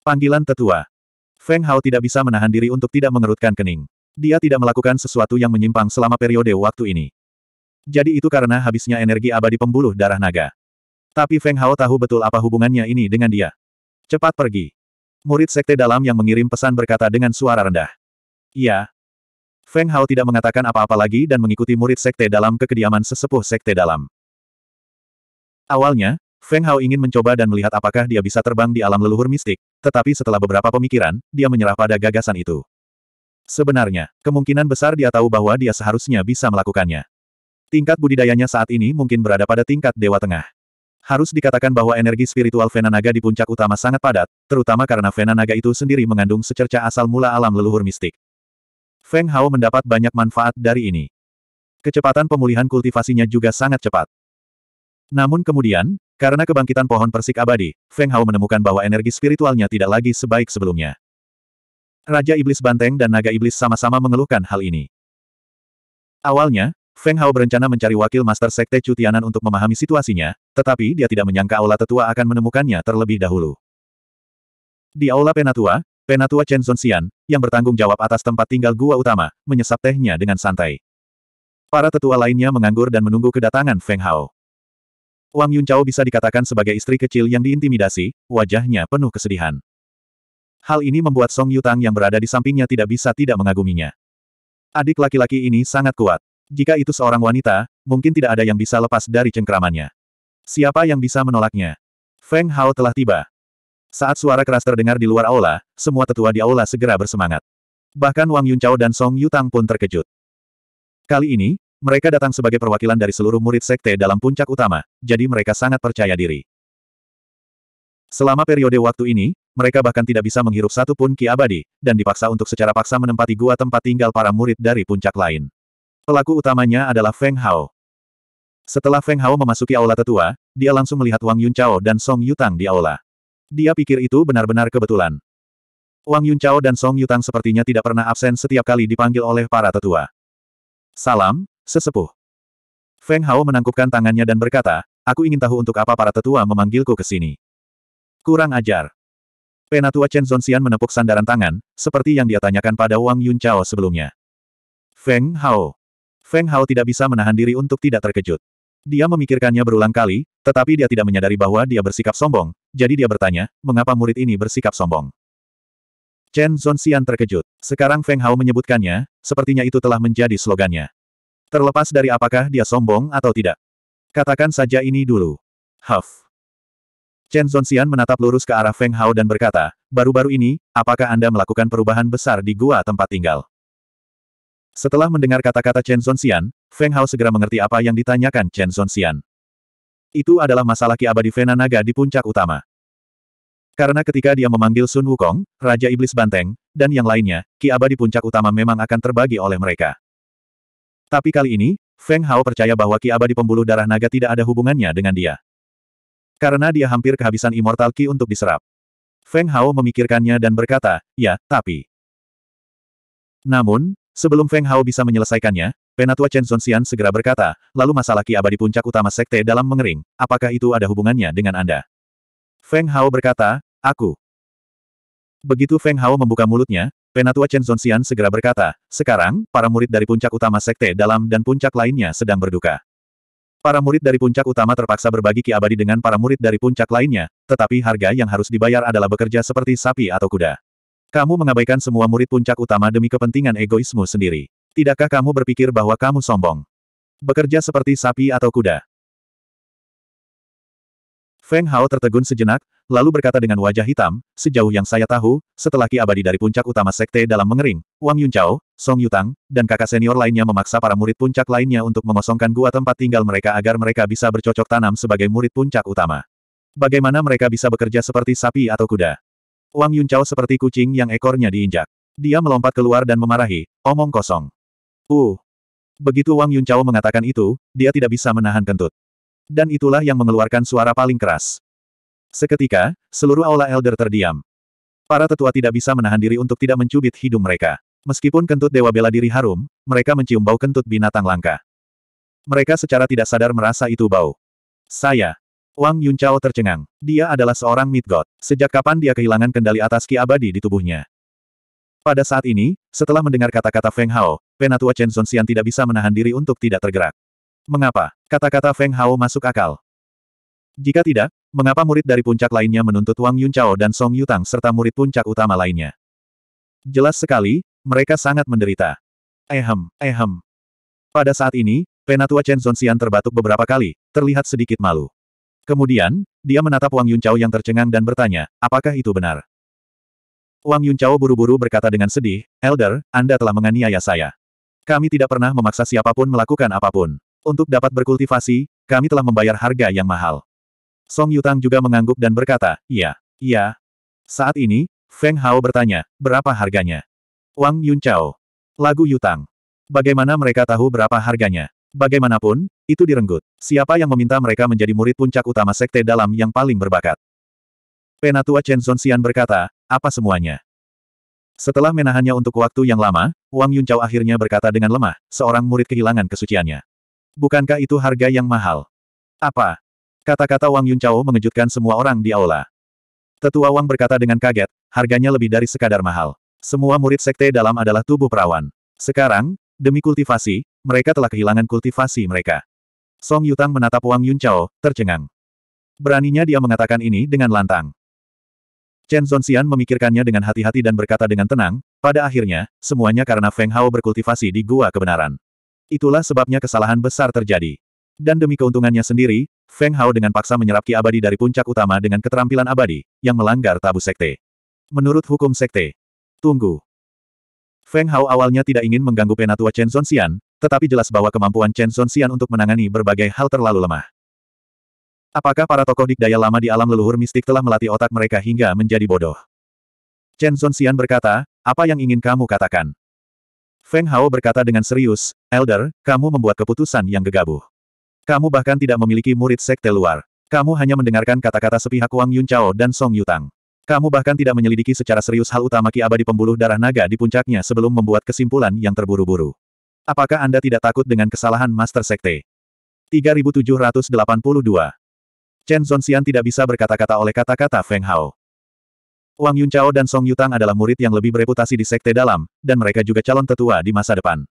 Panggilan tetua. Feng Hao tidak bisa menahan diri untuk tidak mengerutkan kening. Dia tidak melakukan sesuatu yang menyimpang selama periode waktu ini. Jadi itu karena habisnya energi abadi pembuluh darah naga. Tapi Feng Hao tahu betul apa hubungannya ini dengan dia. Cepat pergi. Murid sekte dalam yang mengirim pesan berkata dengan suara rendah. Iya. Feng Hao tidak mengatakan apa-apa lagi dan mengikuti murid sekte dalam ke kediaman sesepuh sekte dalam. Awalnya, Feng Hao ingin mencoba dan melihat apakah dia bisa terbang di alam leluhur mistik, tetapi setelah beberapa pemikiran, dia menyerah pada gagasan itu. Sebenarnya, kemungkinan besar dia tahu bahwa dia seharusnya bisa melakukannya. Tingkat budidayanya saat ini mungkin berada pada tingkat Dewa Tengah. Harus dikatakan bahwa energi spiritual Vena Naga di puncak utama sangat padat, terutama karena Vena Naga itu sendiri mengandung secerca asal mula alam leluhur mistik. Feng Hao mendapat banyak manfaat dari ini. Kecepatan pemulihan kultivasinya juga sangat cepat. Namun kemudian, karena kebangkitan pohon persik abadi, Feng Hao menemukan bahwa energi spiritualnya tidak lagi sebaik sebelumnya. Raja Iblis Banteng dan Naga Iblis sama-sama mengeluhkan hal ini. Awalnya, Feng Hao berencana mencari wakil Master Sekte Cutianan untuk memahami situasinya, tetapi dia tidak menyangka Aula Tetua akan menemukannya terlebih dahulu. Di Aula Penatua, Penatua Chen Zonxian, yang bertanggung jawab atas tempat tinggal gua utama, menyesap tehnya dengan santai. Para tetua lainnya menganggur dan menunggu kedatangan Feng Hao. Wang Yunchao bisa dikatakan sebagai istri kecil yang diintimidasi, wajahnya penuh kesedihan. Hal ini membuat Song Yutang yang berada di sampingnya tidak bisa tidak mengaguminya. Adik laki-laki ini sangat kuat. Jika itu seorang wanita, mungkin tidak ada yang bisa lepas dari cengkeramannya. Siapa yang bisa menolaknya? Feng Hao telah tiba. Saat suara keras terdengar di luar aula, semua tetua di aula segera bersemangat. Bahkan Wang Yunchao dan Song Yutang pun terkejut. Kali ini, mereka datang sebagai perwakilan dari seluruh murid sekte dalam puncak utama, jadi mereka sangat percaya diri. Selama periode waktu ini, mereka bahkan tidak bisa menghirup satu pun ki abadi, dan dipaksa untuk secara paksa menempati gua tempat tinggal para murid dari puncak lain. Pelaku utamanya adalah Feng Hao. Setelah Feng Hao memasuki aula tetua, dia langsung melihat Wang Yunchao dan Song Yutang di aula. Dia pikir itu benar-benar kebetulan. Wang Yunchao dan Song Yutang sepertinya tidak pernah absen setiap kali dipanggil oleh para tetua. Salam, Sesepuh. Feng Hao menangkupkan tangannya dan berkata, aku ingin tahu untuk apa para tetua memanggilku ke sini. Kurang ajar. Penatua Chen Zonxian menepuk sandaran tangan, seperti yang dia tanyakan pada Wang Yunchao sebelumnya. Feng Hao. Feng Hao tidak bisa menahan diri untuk tidak terkejut. Dia memikirkannya berulang kali, tetapi dia tidak menyadari bahwa dia bersikap sombong, jadi dia bertanya, mengapa murid ini bersikap sombong. Chen Zonxian terkejut. Sekarang Feng Hao menyebutkannya, sepertinya itu telah menjadi slogannya. Terlepas dari apakah dia sombong atau tidak. Katakan saja ini dulu. Huff. Chen Zonxian menatap lurus ke arah Feng Hao dan berkata, baru-baru ini, apakah Anda melakukan perubahan besar di gua tempat tinggal? Setelah mendengar kata-kata Chen Zonxian, Feng Hao segera mengerti apa yang ditanyakan Chen Zonxian. Itu adalah masalah Ki Abadi Vena Naga di puncak utama. Karena ketika dia memanggil Sun Wukong, Raja Iblis Banteng, dan yang lainnya, Ki Abadi puncak utama memang akan terbagi oleh mereka. Tapi kali ini, Feng Hao percaya bahwa Ki Abadi Pembuluh Darah Naga tidak ada hubungannya dengan dia. Karena dia hampir kehabisan Immortal Ki untuk diserap. Feng Hao memikirkannya dan berkata, ya, tapi... Namun, sebelum Feng Hao bisa menyelesaikannya, Penatua Chen Zonxian segera berkata, lalu masalah Ki Abadi Puncak Utama Sekte dalam mengering, apakah itu ada hubungannya dengan Anda? Feng Hao berkata, aku. Begitu Feng Hao membuka mulutnya, Penatua Chen Zonxian segera berkata, sekarang, para murid dari puncak utama sekte dalam dan puncak lainnya sedang berduka. Para murid dari puncak utama terpaksa berbagi ki abadi dengan para murid dari puncak lainnya, tetapi harga yang harus dibayar adalah bekerja seperti sapi atau kuda. Kamu mengabaikan semua murid puncak utama demi kepentingan egoismu sendiri. Tidakkah kamu berpikir bahwa kamu sombong? Bekerja seperti sapi atau kuda. Feng Hao tertegun sejenak, lalu berkata dengan wajah hitam, sejauh yang saya tahu, setelah ki abadi dari puncak utama sekte dalam mengering, Wang Yunchao, Song Yutang, dan kakak senior lainnya memaksa para murid puncak lainnya untuk mengosongkan gua tempat tinggal mereka agar mereka bisa bercocok tanam sebagai murid puncak utama. Bagaimana mereka bisa bekerja seperti sapi atau kuda? Wang Yunchao seperti kucing yang ekornya diinjak. Dia melompat keluar dan memarahi, omong kosong. Uh. Begitu Wang Yunchao mengatakan itu, dia tidak bisa menahan kentut. Dan itulah yang mengeluarkan suara paling keras. Seketika, seluruh aula elder terdiam. Para tetua tidak bisa menahan diri untuk tidak mencubit hidung mereka. Meskipun kentut dewa bela diri harum, mereka mencium bau kentut binatang langka. Mereka secara tidak sadar merasa itu bau. Saya. Wang Yunchao tercengang. Dia adalah seorang Mid God. Sejak kapan dia kehilangan kendali atas ki abadi di tubuhnya? Pada saat ini, setelah mendengar kata-kata Feng Hao, penatua Chen Zonxian tidak bisa menahan diri untuk tidak tergerak. Mengapa? Kata-kata Feng Hao masuk akal. Jika tidak, mengapa murid dari puncak lainnya menuntut Wang Yunchao dan Song Yutang serta murid puncak utama lainnya? Jelas sekali, mereka sangat menderita. Ehem, ehem. Pada saat ini, penatua Chen Zonxian terbatuk beberapa kali, terlihat sedikit malu. Kemudian, dia menatap Wang Yunchao yang tercengang dan bertanya, apakah itu benar? Wang Yunchao buru-buru berkata dengan sedih, Elder, Anda telah menganiaya saya. Kami tidak pernah memaksa siapa pun melakukan apa pun. Untuk dapat berkultivasi, kami telah membayar harga yang mahal. Song Yutang juga mengangguk dan berkata, iya, iya. Saat ini, Feng Hao bertanya, berapa harganya? Wang Yunchao. Lagu Yutang. Bagaimana mereka tahu berapa harganya? Bagaimanapun, itu direnggut. Siapa yang meminta mereka menjadi murid puncak utama sekte dalam yang paling berbakat? Penatua Chen Zonxian berkata, apa semuanya? Setelah menahannya untuk waktu yang lama, Wang Yunchao akhirnya berkata dengan lemah, seorang murid kehilangan kesuciannya. Bukankah itu harga yang mahal? Apa? Kata-kata Wang Yunchao mengejutkan semua orang di aula. Tetua Wang berkata dengan kaget, harganya lebih dari sekadar mahal. Semua murid sekte dalam adalah tubuh perawan. Sekarang, demi kultivasi, mereka telah kehilangan kultivasi mereka. Song Yutang menatap Wang Yunchao, tercengang. Beraninya dia mengatakan ini dengan lantang. Chen Zonxian memikirkannya dengan hati-hati dan berkata dengan tenang, pada akhirnya, semuanya karena Feng Hao berkultivasi di gua kebenaran. Itulah sebabnya kesalahan besar terjadi. Dan demi keuntungannya sendiri, Feng Hao dengan paksa menyerap ki abadi dari puncak utama dengan keterampilan abadi, yang melanggar tabu sekte. Menurut hukum sekte. Tunggu. Feng Hao awalnya tidak ingin mengganggu penatua Chen Zonxian, tetapi jelas bahwa kemampuan Chen Zonxian untuk menangani berbagai hal terlalu lemah. Apakah para tokoh dikdaya lama di alam leluhur mistik telah melatih otak mereka hingga menjadi bodoh? Chen Zonxian berkata, apa yang ingin kamu katakan? Feng Hao berkata dengan serius, Elder, kamu membuat keputusan yang gegabah. Kamu bahkan tidak memiliki murid sekte luar. Kamu hanya mendengarkan kata-kata sepihak Wang Yunchao dan Song Yutang. Kamu bahkan tidak menyelidiki secara serius hal utama Ki Abadi Pembuluh Darah Naga di puncaknya sebelum membuat kesimpulan yang terburu-buru. Apakah Anda tidak takut dengan kesalahan Master Sekte? 3782. Chen Zonxian tidak bisa berkata-kata oleh kata-kata Feng Hao. Wang Yunchao dan Song Yutang adalah murid yang lebih bereputasi di sekte dalam, dan mereka juga calon tetua di masa depan.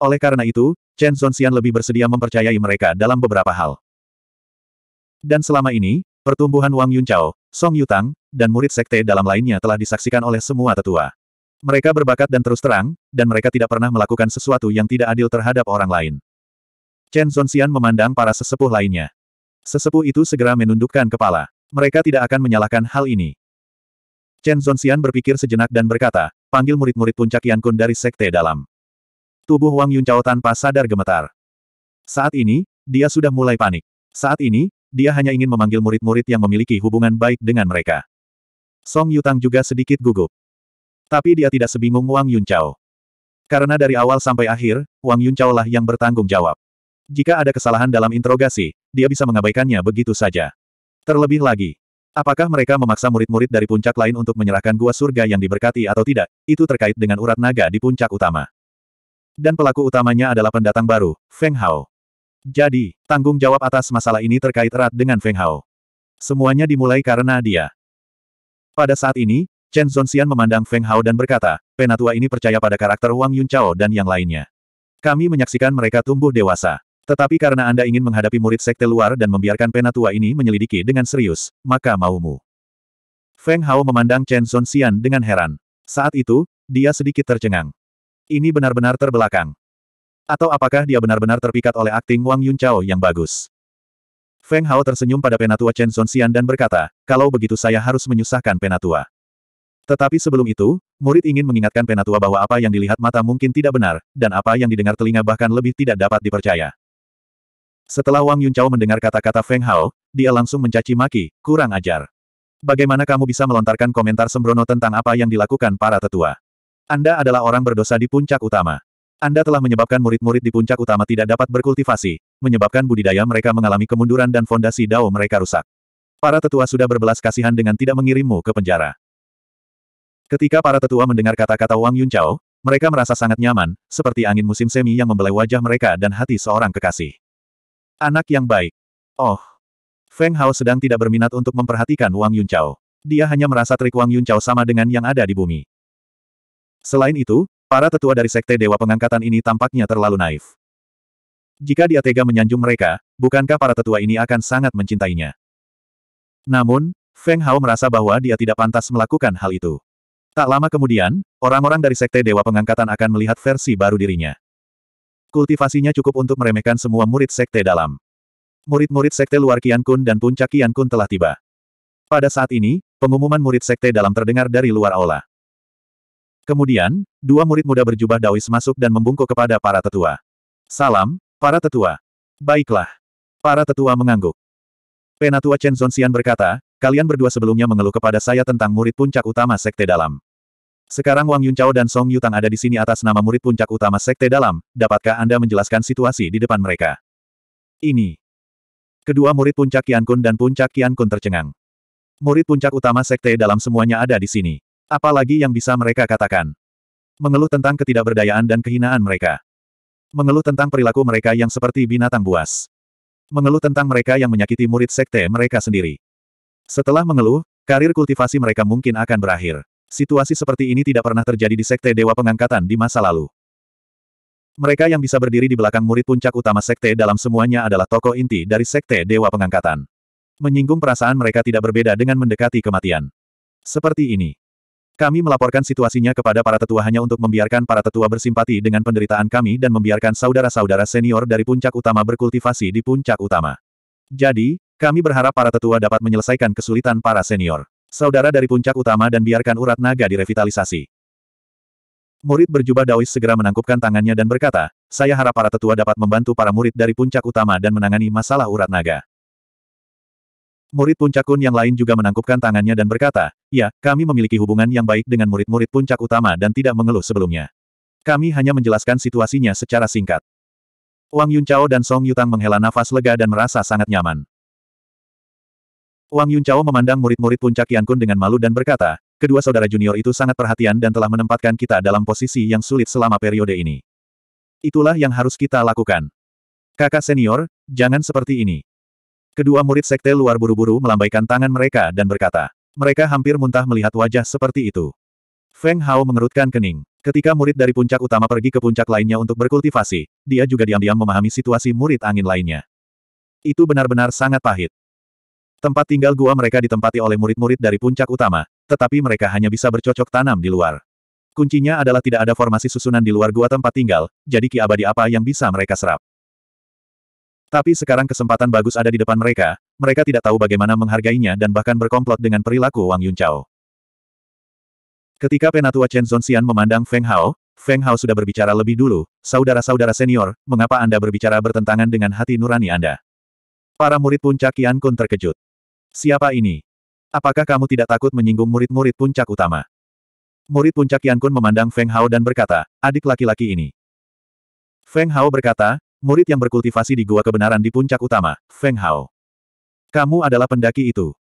Oleh karena itu, Chen Zonxian lebih bersedia mempercayai mereka dalam beberapa hal. Dan selama ini, pertumbuhan Wang Yunchao, Song Yutang, dan murid sekte dalam lainnya telah disaksikan oleh semua tetua. Mereka berbakat dan terus terang, dan mereka tidak pernah melakukan sesuatu yang tidak adil terhadap orang lain. Chen Zonxian memandang para sesepuh lainnya. Sesepuh itu segera menundukkan kepala. Mereka tidak akan menyalahkan hal ini. Chen Zonxian berpikir sejenak dan berkata, panggil murid-murid puncak Yankun dari sekte dalam. Tubuh Wang Yunchao tanpa sadar gemetar. Saat ini, dia sudah mulai panik. Saat ini, dia hanya ingin memanggil murid-murid yang memiliki hubungan baik dengan mereka. Song Yutang juga sedikit gugup. Tapi dia tidak sebingung Wang Yunchao. Karena dari awal sampai akhir, Wang Yunchao lah yang bertanggung jawab. Jika ada kesalahan dalam interogasi, dia bisa mengabaikannya begitu saja. Terlebih lagi, apakah mereka memaksa murid-murid dari puncak lain untuk menyerahkan gua surga yang diberkati atau tidak, itu terkait dengan urat naga di puncak utama. Dan pelaku utamanya adalah pendatang baru, Feng Hao. Jadi, tanggung jawab atas masalah ini terkait erat dengan Feng Hao. Semuanya dimulai karena dia. Pada saat ini, Chen Zonxian memandang Feng Hao dan berkata, penatua ini percaya pada karakter Wang Yunchao dan yang lainnya. Kami menyaksikan mereka tumbuh dewasa. Tetapi karena Anda ingin menghadapi murid sekte luar dan membiarkan penatua ini menyelidiki dengan serius, maka maumu. Feng Hao memandang Chen Zonxian dengan heran. Saat itu, dia sedikit tercengang. Ini benar-benar terbelakang. Atau apakah dia benar-benar terpikat oleh akting Wang Yunchao yang bagus? Feng Hao tersenyum pada penatua Chen Zonxian dan berkata, kalau begitu saya harus menyusahkan penatua. Tetapi sebelum itu, murid ingin mengingatkan penatua bahwa apa yang dilihat mata mungkin tidak benar, dan apa yang didengar telinga bahkan lebih tidak dapat dipercaya. Setelah Wang Yunchao mendengar kata-kata Feng Hao, dia langsung mencaci maki, kurang ajar. Bagaimana kamu bisa melontarkan komentar sembrono tentang apa yang dilakukan para tetua? Anda adalah orang berdosa di puncak utama. Anda telah menyebabkan murid-murid di puncak utama tidak dapat berkultivasi, menyebabkan budidaya mereka mengalami kemunduran dan fondasi dao mereka rusak. Para tetua sudah berbelas kasihan dengan tidak mengirimmu ke penjara. Ketika para tetua mendengar kata-kata Wang Yunchao, mereka merasa sangat nyaman, seperti angin musim semi yang membelai wajah mereka dan hati seorang kekasih. Anak yang baik. Oh. Feng Hao sedang tidak berminat untuk memperhatikan Wang Yunchao. Dia hanya merasa trik Wang Yunchao sama dengan yang ada di bumi. Selain itu, para tetua dari Sekte Dewa Pengangkatan ini tampaknya terlalu naif. Jika dia tega menyanjung mereka, bukankah para tetua ini akan sangat mencintainya? Namun, Feng Hao merasa bahwa dia tidak pantas melakukan hal itu. Tak lama kemudian, orang-orang dari Sekte Dewa Pengangkatan akan melihat versi baru dirinya. Kultivasinya cukup untuk meremehkan semua murid Sekte dalam. Murid-murid Sekte luar Kian Kun dan Puncak Kian Kun telah tiba. Pada saat ini, pengumuman murid Sekte dalam terdengar dari luar aula. Kemudian, dua murid muda berjubah Daois masuk dan membungkuk kepada para tetua. Salam, para tetua. Baiklah. Para tetua mengangguk. Penatua Chen Zonxian berkata, kalian berdua sebelumnya mengeluh kepada saya tentang murid puncak utama Sekte Dalam. Sekarang Wang Yunchao dan Song Yutang ada di sini atas nama murid puncak utama Sekte Dalam, dapatkah Anda menjelaskan situasi di depan mereka? Ini. Kedua murid puncak Kian Kun dan puncak Kian Kun tercengang. Murid puncak utama sekte dalam semuanya ada di sini. Apalagi yang bisa mereka katakan? Mengeluh tentang ketidakberdayaan dan kehinaan mereka. Mengeluh tentang perilaku mereka yang seperti binatang buas. Mengeluh tentang mereka yang menyakiti murid sekte mereka sendiri. Setelah mengeluh, karir kultivasi mereka mungkin akan berakhir. Situasi seperti ini tidak pernah terjadi di sekte Dewa Pengangkatan di masa lalu. Mereka yang bisa berdiri di belakang murid puncak utama sekte dalam semuanya adalah tokoh inti dari sekte Dewa Pengangkatan. Menyinggung perasaan mereka tidak berbeda dengan mendekati kematian. Seperti ini. Kami melaporkan situasinya kepada para tetua hanya untuk membiarkan para tetua bersimpati dengan penderitaan kami dan membiarkan saudara-saudara senior dari puncak utama berkultivasi di puncak utama. Jadi, kami berharap para tetua dapat menyelesaikan kesulitan para senior. Saudara dari puncak utama dan biarkan urat naga direvitalisasi. Murid berjubah Daois segera menangkupkan tangannya dan berkata, saya harap para tetua dapat membantu para murid dari puncak utama dan menangani masalah urat naga. Murid Puncak Kun yang lain juga menangkupkan tangannya dan berkata, ya, kami memiliki hubungan yang baik dengan murid-murid Puncak Utama dan tidak mengeluh sebelumnya. Kami hanya menjelaskan situasinya secara singkat. Wang Yunchao dan Song Yutang menghela nafas lega dan merasa sangat nyaman. Wang Yunchao memandang murid-murid Puncak Yan Kun dengan malu dan berkata, kedua saudara junior itu sangat perhatian dan telah menempatkan kita dalam posisi yang sulit selama periode ini. Itulah yang harus kita lakukan. Kakak senior, jangan seperti ini. Kedua murid sekte luar buru-buru melambaikan tangan mereka dan berkata. Mereka hampir muntah melihat wajah seperti itu. Feng Hao mengerutkan kening. Ketika murid dari puncak utama pergi ke puncak lainnya untuk berkultivasi, dia juga diam-diam memahami situasi murid angin lainnya. Itu benar-benar sangat pahit. Tempat tinggal gua mereka ditempati oleh murid-murid dari puncak utama, tetapi mereka hanya bisa bercocok tanam di luar. Kuncinya adalah tidak ada formasi susunan di luar gua tempat tinggal, jadi ki abadi apa yang bisa mereka serap. Tapi sekarang kesempatan bagus ada di depan mereka, mereka tidak tahu bagaimana menghargainya dan bahkan berkomplot dengan perilaku Wang Yunchao. Ketika Penatua Chen Zonxian memandang Feng Hao, Feng Hao sudah berbicara lebih dulu, saudara-saudara senior, mengapa Anda berbicara bertentangan dengan hati nurani Anda? Para murid puncak Qian Kun terkejut. Siapa ini? Apakah kamu tidak takut menyinggung murid-murid puncak utama? Murid puncak Qian Kun memandang Feng Hao dan berkata, adik laki-laki ini. Feng Hao berkata, Murid yang berkultivasi di Gua Kebenaran di puncak utama, Feng Hao. Kamu adalah pendaki itu.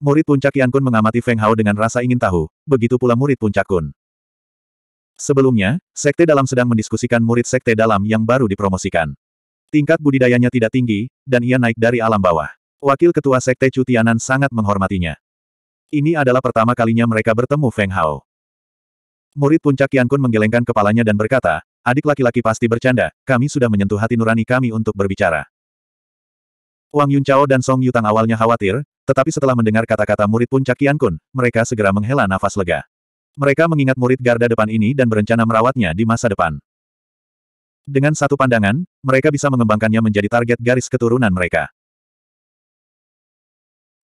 Murid puncak Yan Kun mengamati Feng Hao dengan rasa ingin tahu, begitu pula murid puncak Kun. Sebelumnya, Sekte Dalam sedang mendiskusikan murid Sekte Dalam yang baru dipromosikan. Tingkat budidayanya tidak tinggi, dan ia naik dari alam bawah. Wakil Ketua Sekte Cutianan sangat menghormatinya. Ini adalah pertama kalinya mereka bertemu Feng Hao. Murid puncak Yan Kun menggelengkan kepalanya dan berkata, Adik laki-laki pasti bercanda, kami sudah menyentuh hati nurani kami untuk berbicara. Wang Yunchao dan Song Yutang awalnya khawatir, tetapi setelah mendengar kata-kata murid puncak Kian Kun, mereka segera menghela nafas lega. Mereka mengingat murid garda depan ini dan berencana merawatnya di masa depan. Dengan satu pandangan, mereka bisa mengembangkannya menjadi target garis keturunan mereka.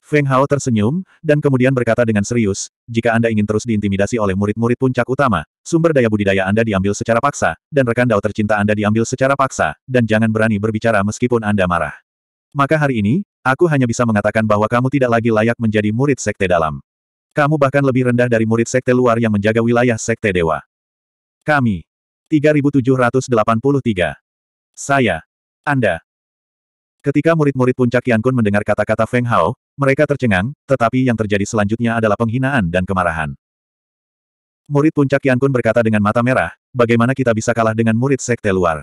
Feng Hao tersenyum, dan kemudian berkata dengan serius, jika Anda ingin terus diintimidasi oleh murid-murid puncak utama, sumber daya budidaya Anda diambil secara paksa, dan rekan dao tercinta Anda diambil secara paksa, dan jangan berani berbicara meskipun Anda marah. Maka hari ini, aku hanya bisa mengatakan bahwa kamu tidak lagi layak menjadi murid sekte dalam. Kamu bahkan lebih rendah dari murid sekte luar yang menjaga wilayah sekte dewa. Kami. 3783. Saya. Anda. Ketika murid-murid puncak Yan Kun mendengar kata-kata Feng Hao, mereka tercengang, tetapi yang terjadi selanjutnya adalah penghinaan dan kemarahan. Murid puncak Yan Kun berkata dengan mata merah, bagaimana kita bisa kalah dengan murid sekte luar?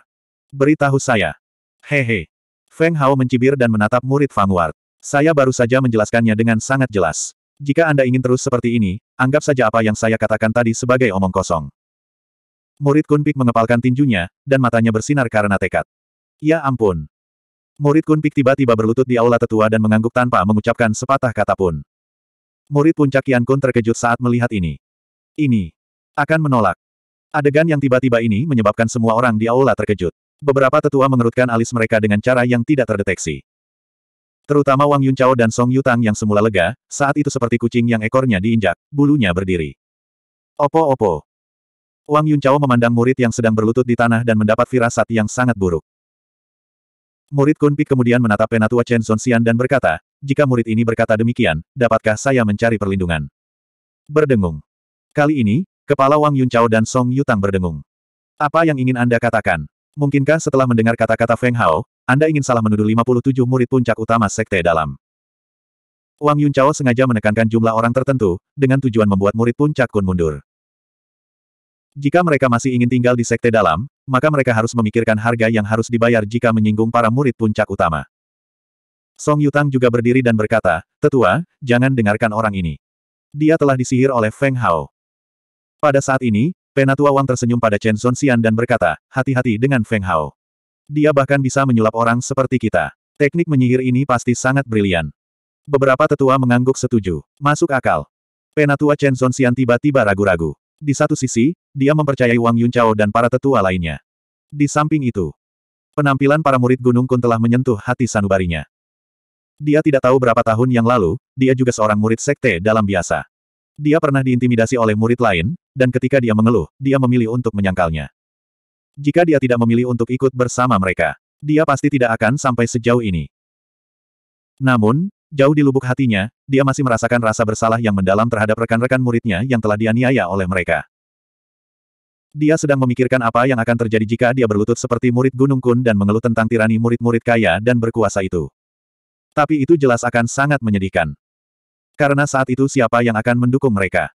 Beritahu saya. Hehe. Feng Hao mencibir dan menatap murid Fang Ward. Saya baru saja menjelaskannya dengan sangat jelas. Jika Anda ingin terus seperti ini, anggap saja apa yang saya katakan tadi sebagai omong kosong. Murid Kunpik mengepalkan tinjunya, dan matanya bersinar karena tekad. Ya ampun. Murid Kunpik tiba-tiba berlutut di aula tetua dan mengangguk tanpa mengucapkan sepatah kata pun. Murid puncak Kian Kun terkejut saat melihat ini. Ini akan menolak. Adegan yang tiba-tiba ini menyebabkan semua orang di aula terkejut. Beberapa tetua mengerutkan alis mereka dengan cara yang tidak terdeteksi. Terutama Wang Yunchao dan Song Yutang yang semula lega, saat itu seperti kucing yang ekornya diinjak, bulunya berdiri. Opo-opo. Wang Yunchao memandang murid yang sedang berlutut di tanah dan mendapat firasat yang sangat buruk. Murid Kunpik kemudian menatap penatua Chen Zonxian dan berkata, jika murid ini berkata demikian, dapatkah saya mencari perlindungan? Berdengung. Kali ini, kepala Wang Yunchao dan Song Yutang berdengung. Apa yang ingin Anda katakan? Mungkinkah setelah mendengar kata-kata Feng Hao, Anda ingin salah menuduh 57 murid puncak utama Sekte Dalam? Wang Yunchao sengaja menekankan jumlah orang tertentu, dengan tujuan membuat murid puncak Kun mundur. Jika mereka masih ingin tinggal di Sekte Dalam, maka mereka harus memikirkan harga yang harus dibayar jika menyinggung para murid puncak utama. Song Yutang juga berdiri dan berkata, Tetua, jangan dengarkan orang ini. Dia telah disihir oleh Feng Hao. Pada saat ini, Penatua Wang tersenyum pada Chen Xian dan berkata, hati-hati dengan Feng Hao. Dia bahkan bisa menyulap orang seperti kita. Teknik menyihir ini pasti sangat brilian. Beberapa tetua mengangguk setuju. Masuk akal. Penatua Chen Xian tiba-tiba ragu-ragu. Di satu sisi, dia mempercayai Wang Yunchao dan para tetua lainnya. Di samping itu, penampilan para murid Gunung Kun telah menyentuh hati sanubarinya. Dia tidak tahu berapa tahun yang lalu, dia juga seorang murid sekte dalam biasa. Dia pernah diintimidasi oleh murid lain, dan ketika dia mengeluh, dia memilih untuk menyangkalnya. Jika dia tidak memilih untuk ikut bersama mereka, dia pasti tidak akan sampai sejauh ini. Namun, jauh di lubuk hatinya, dia masih merasakan rasa bersalah yang mendalam terhadap rekan-rekan muridnya yang telah dianiaya oleh mereka. Dia sedang memikirkan apa yang akan terjadi jika dia berlutut seperti murid Gunung Kun dan mengeluh tentang tirani murid-murid kaya dan berkuasa itu. Tapi itu jelas akan sangat menyedihkan. Karena saat itu siapa yang akan mendukung mereka?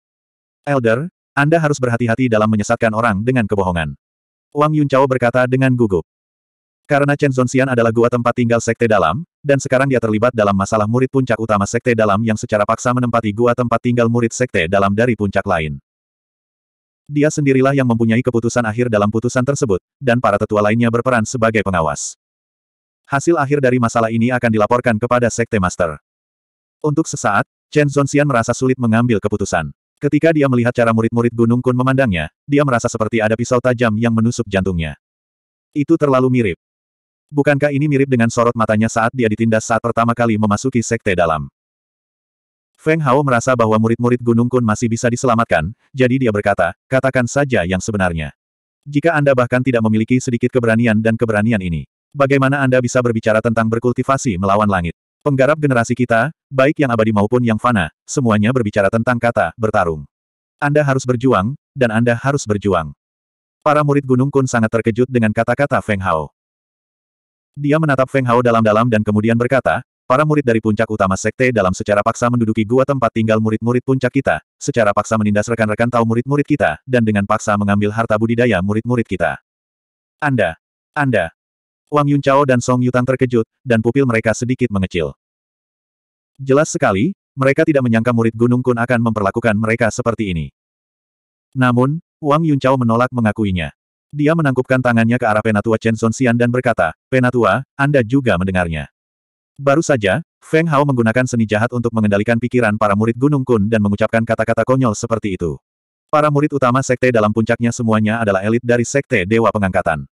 Elder, Anda harus berhati-hati dalam menyesatkan orang dengan kebohongan. Wang Yunchao berkata dengan gugup. Karena Chen Zonxian adalah gua tempat tinggal Sekte Dalam, dan sekarang dia terlibat dalam masalah murid puncak utama Sekte Dalam yang secara paksa menempati gua tempat tinggal murid Sekte Dalam dari puncak lain. Dia sendirilah yang mempunyai keputusan akhir dalam putusan tersebut, dan para tetua lainnya berperan sebagai pengawas. Hasil akhir dari masalah ini akan dilaporkan kepada Sekte Master. Untuk sesaat, Chen Zonxian merasa sulit mengambil keputusan. Ketika dia melihat cara murid-murid Gunung Kun memandangnya, dia merasa seperti ada pisau tajam yang menusuk jantungnya. Itu terlalu mirip. Bukankah ini mirip dengan sorot matanya saat dia ditindas saat pertama kali memasuki sekte dalam? Feng Hao merasa bahwa murid-murid Gunung Kun masih bisa diselamatkan, jadi dia berkata, katakan saja yang sebenarnya. Jika Anda bahkan tidak memiliki sedikit keberanian dan keberanian ini, bagaimana Anda bisa berbicara tentang berkultivasi melawan langit? Penggarap generasi kita, baik yang abadi maupun yang fana, semuanya berbicara tentang kata bertarung. Anda harus berjuang, dan Anda harus berjuang. Para murid Gunung Kun sangat terkejut dengan kata-kata Feng Hao. Dia menatap Feng Hao dalam-dalam dan kemudian berkata, para murid dari puncak utama sekte dalam secara paksa menduduki gua tempat tinggal murid-murid puncak kita, secara paksa menindas rekan-rekan tahu murid-murid kita, dan dengan paksa mengambil harta budidaya murid-murid kita. Anda, Anda, Wang Yunchao dan Song Yutang terkejut, dan pupil mereka sedikit mengecil. Jelas sekali, mereka tidak menyangka murid Gunung Kun akan memperlakukan mereka seperti ini. Namun, Wang Yunchao menolak mengakuinya. Dia menangkupkan tangannya ke arah Penatua Chen Sonxian dan berkata, Penatua, Anda juga mendengarnya. Baru saja, Feng Hao menggunakan seni jahat untuk mengendalikan pikiran para murid Gunung Kun dan mengucapkan kata-kata konyol seperti itu. Para murid utama sekte dalam puncaknya semuanya adalah elit dari sekte Dewa Pengangkatan.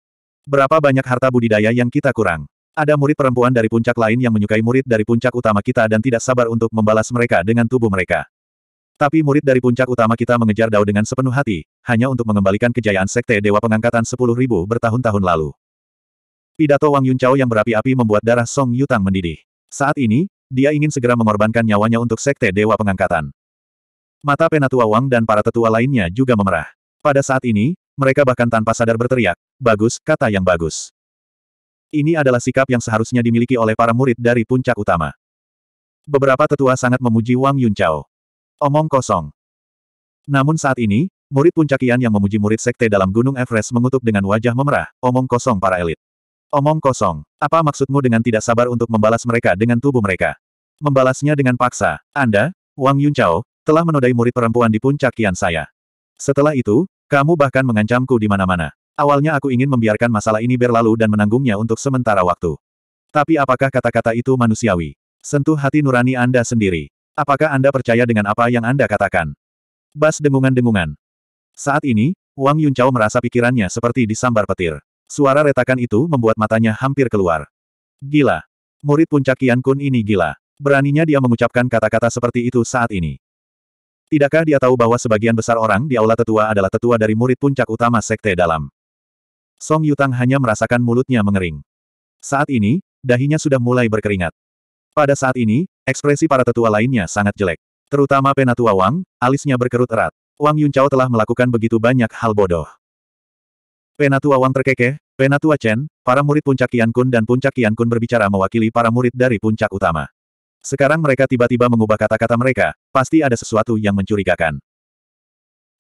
Berapa banyak harta budidaya yang kita kurang? Ada murid perempuan dari puncak lain yang menyukai murid dari puncak utama kita dan tidak sabar untuk membalas mereka dengan tubuh mereka. Tapi murid dari puncak utama kita mengejar Dao dengan sepenuh hati, hanya untuk mengembalikan kejayaan Sekte Dewa Pengangkatan 10.000 bertahun-tahun lalu. Pidato Wang Yunchao yang berapi-api membuat darah Song Yutang mendidih. Saat ini, dia ingin segera mengorbankan nyawanya untuk Sekte Dewa Pengangkatan. Mata Penatua Wang dan para tetua lainnya juga memerah. Pada saat ini, mereka bahkan tanpa sadar berteriak, bagus, kata yang bagus. Ini adalah sikap yang seharusnya dimiliki oleh para murid dari puncak utama. Beberapa tetua sangat memuji Wang Yunchao. Omong kosong. Namun saat ini, murid puncakian yang memuji murid sekte dalam Gunung Everest mengutuk dengan wajah memerah, omong kosong para elit. Omong kosong. Apa maksudmu dengan tidak sabar untuk membalas mereka dengan tubuh mereka? Membalasnya dengan paksa, Anda, Wang Yunchao, telah menodai murid perempuan di puncak kian saya. Setelah itu, kamu bahkan mengancamku di mana-mana. Awalnya aku ingin membiarkan masalah ini berlalu dan menanggungnya untuk sementara waktu. Tapi apakah kata-kata itu manusiawi? Sentuh hati nurani Anda sendiri. Apakah Anda percaya dengan apa yang Anda katakan? Bas dengungan-dengungan. Saat ini, Wang Yunchao merasa pikirannya seperti disambar petir. Suara retakan itu membuat matanya hampir keluar. Gila. Murid puncak Kian Kun ini gila. Beraninya dia mengucapkan kata-kata seperti itu saat ini. Tidakkah dia tahu bahwa sebagian besar orang di aula tetua adalah tetua dari murid puncak utama sekte dalam? Song Yutang hanya merasakan mulutnya mengering. Saat ini, dahinya sudah mulai berkeringat. Pada saat ini, ekspresi para tetua lainnya sangat jelek. Terutama penatua Wang, alisnya berkerut erat. Wang Yunchao telah melakukan begitu banyak hal bodoh. Penatua Wang terkekeh, Penatua Chen, para murid puncak Kian Kun dan puncak Kian Kun berbicara mewakili para murid dari puncak utama. Sekarang mereka tiba-tiba mengubah kata-kata mereka, pasti ada sesuatu yang mencurigakan.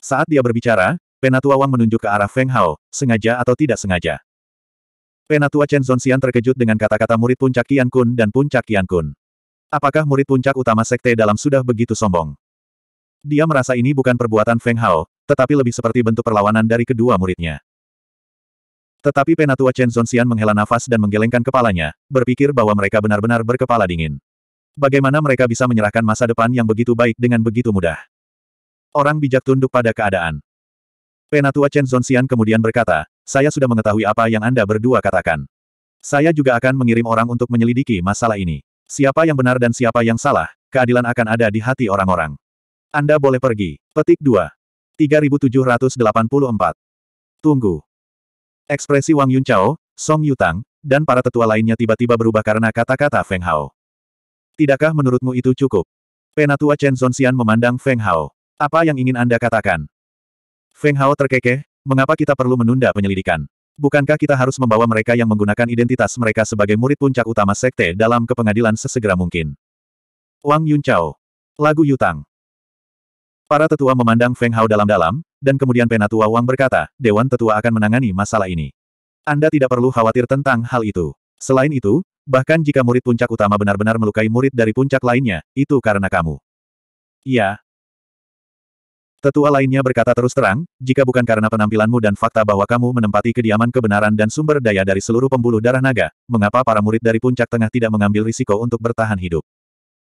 Saat dia berbicara, Penatua Wang menunjuk ke arah Feng Hao, sengaja atau tidak sengaja. Penatua Chen Zonxian terkejut dengan kata-kata murid puncak Kian Kun dan puncak Kian Kun. Apakah murid puncak utama sekte dalam sudah begitu sombong? Dia merasa ini bukan perbuatan Feng Hao, tetapi lebih seperti bentuk perlawanan dari kedua muridnya. Tetapi Penatua Chen Zonxian menghela nafas dan menggelengkan kepalanya, berpikir bahwa mereka benar-benar berkepala dingin. Bagaimana mereka bisa menyerahkan masa depan yang begitu baik dengan begitu mudah? Orang bijak tunduk pada keadaan. Penatua Chen Zonxian kemudian berkata, saya sudah mengetahui apa yang Anda berdua katakan. Saya juga akan mengirim orang untuk menyelidiki masalah ini. Siapa yang benar dan siapa yang salah, keadilan akan ada di hati orang-orang. Anda boleh pergi. Petik 2. 3784. Tunggu. Ekspresi Wang Yunchao, Song Yutang, dan para tetua lainnya tiba-tiba berubah karena kata-kata Feng Hao. Tidakkah menurutmu itu cukup? Penatua Chen Zonxian memandang Feng Hao. Apa yang ingin Anda katakan? Feng Hao terkekeh, mengapa kita perlu menunda penyelidikan? Bukankah kita harus membawa mereka yang menggunakan identitas mereka sebagai murid puncak utama sekte dalam kepengadilan sesegera mungkin? Wang Yunchao. Lagu Yutang. Para tetua memandang Feng Hao dalam-dalam, dan kemudian penatua Wang berkata, Dewan Tetua akan menangani masalah ini. Anda tidak perlu khawatir tentang hal itu. Selain itu, bahkan jika murid puncak utama benar-benar melukai murid dari puncak lainnya, itu karena kamu. Iya, Tetua lainnya berkata terus terang, jika bukan karena penampilanmu dan fakta bahwa kamu menempati kediaman kebenaran dan sumber daya dari seluruh pembuluh darah naga, mengapa para murid dari puncak tengah tidak mengambil risiko untuk bertahan hidup?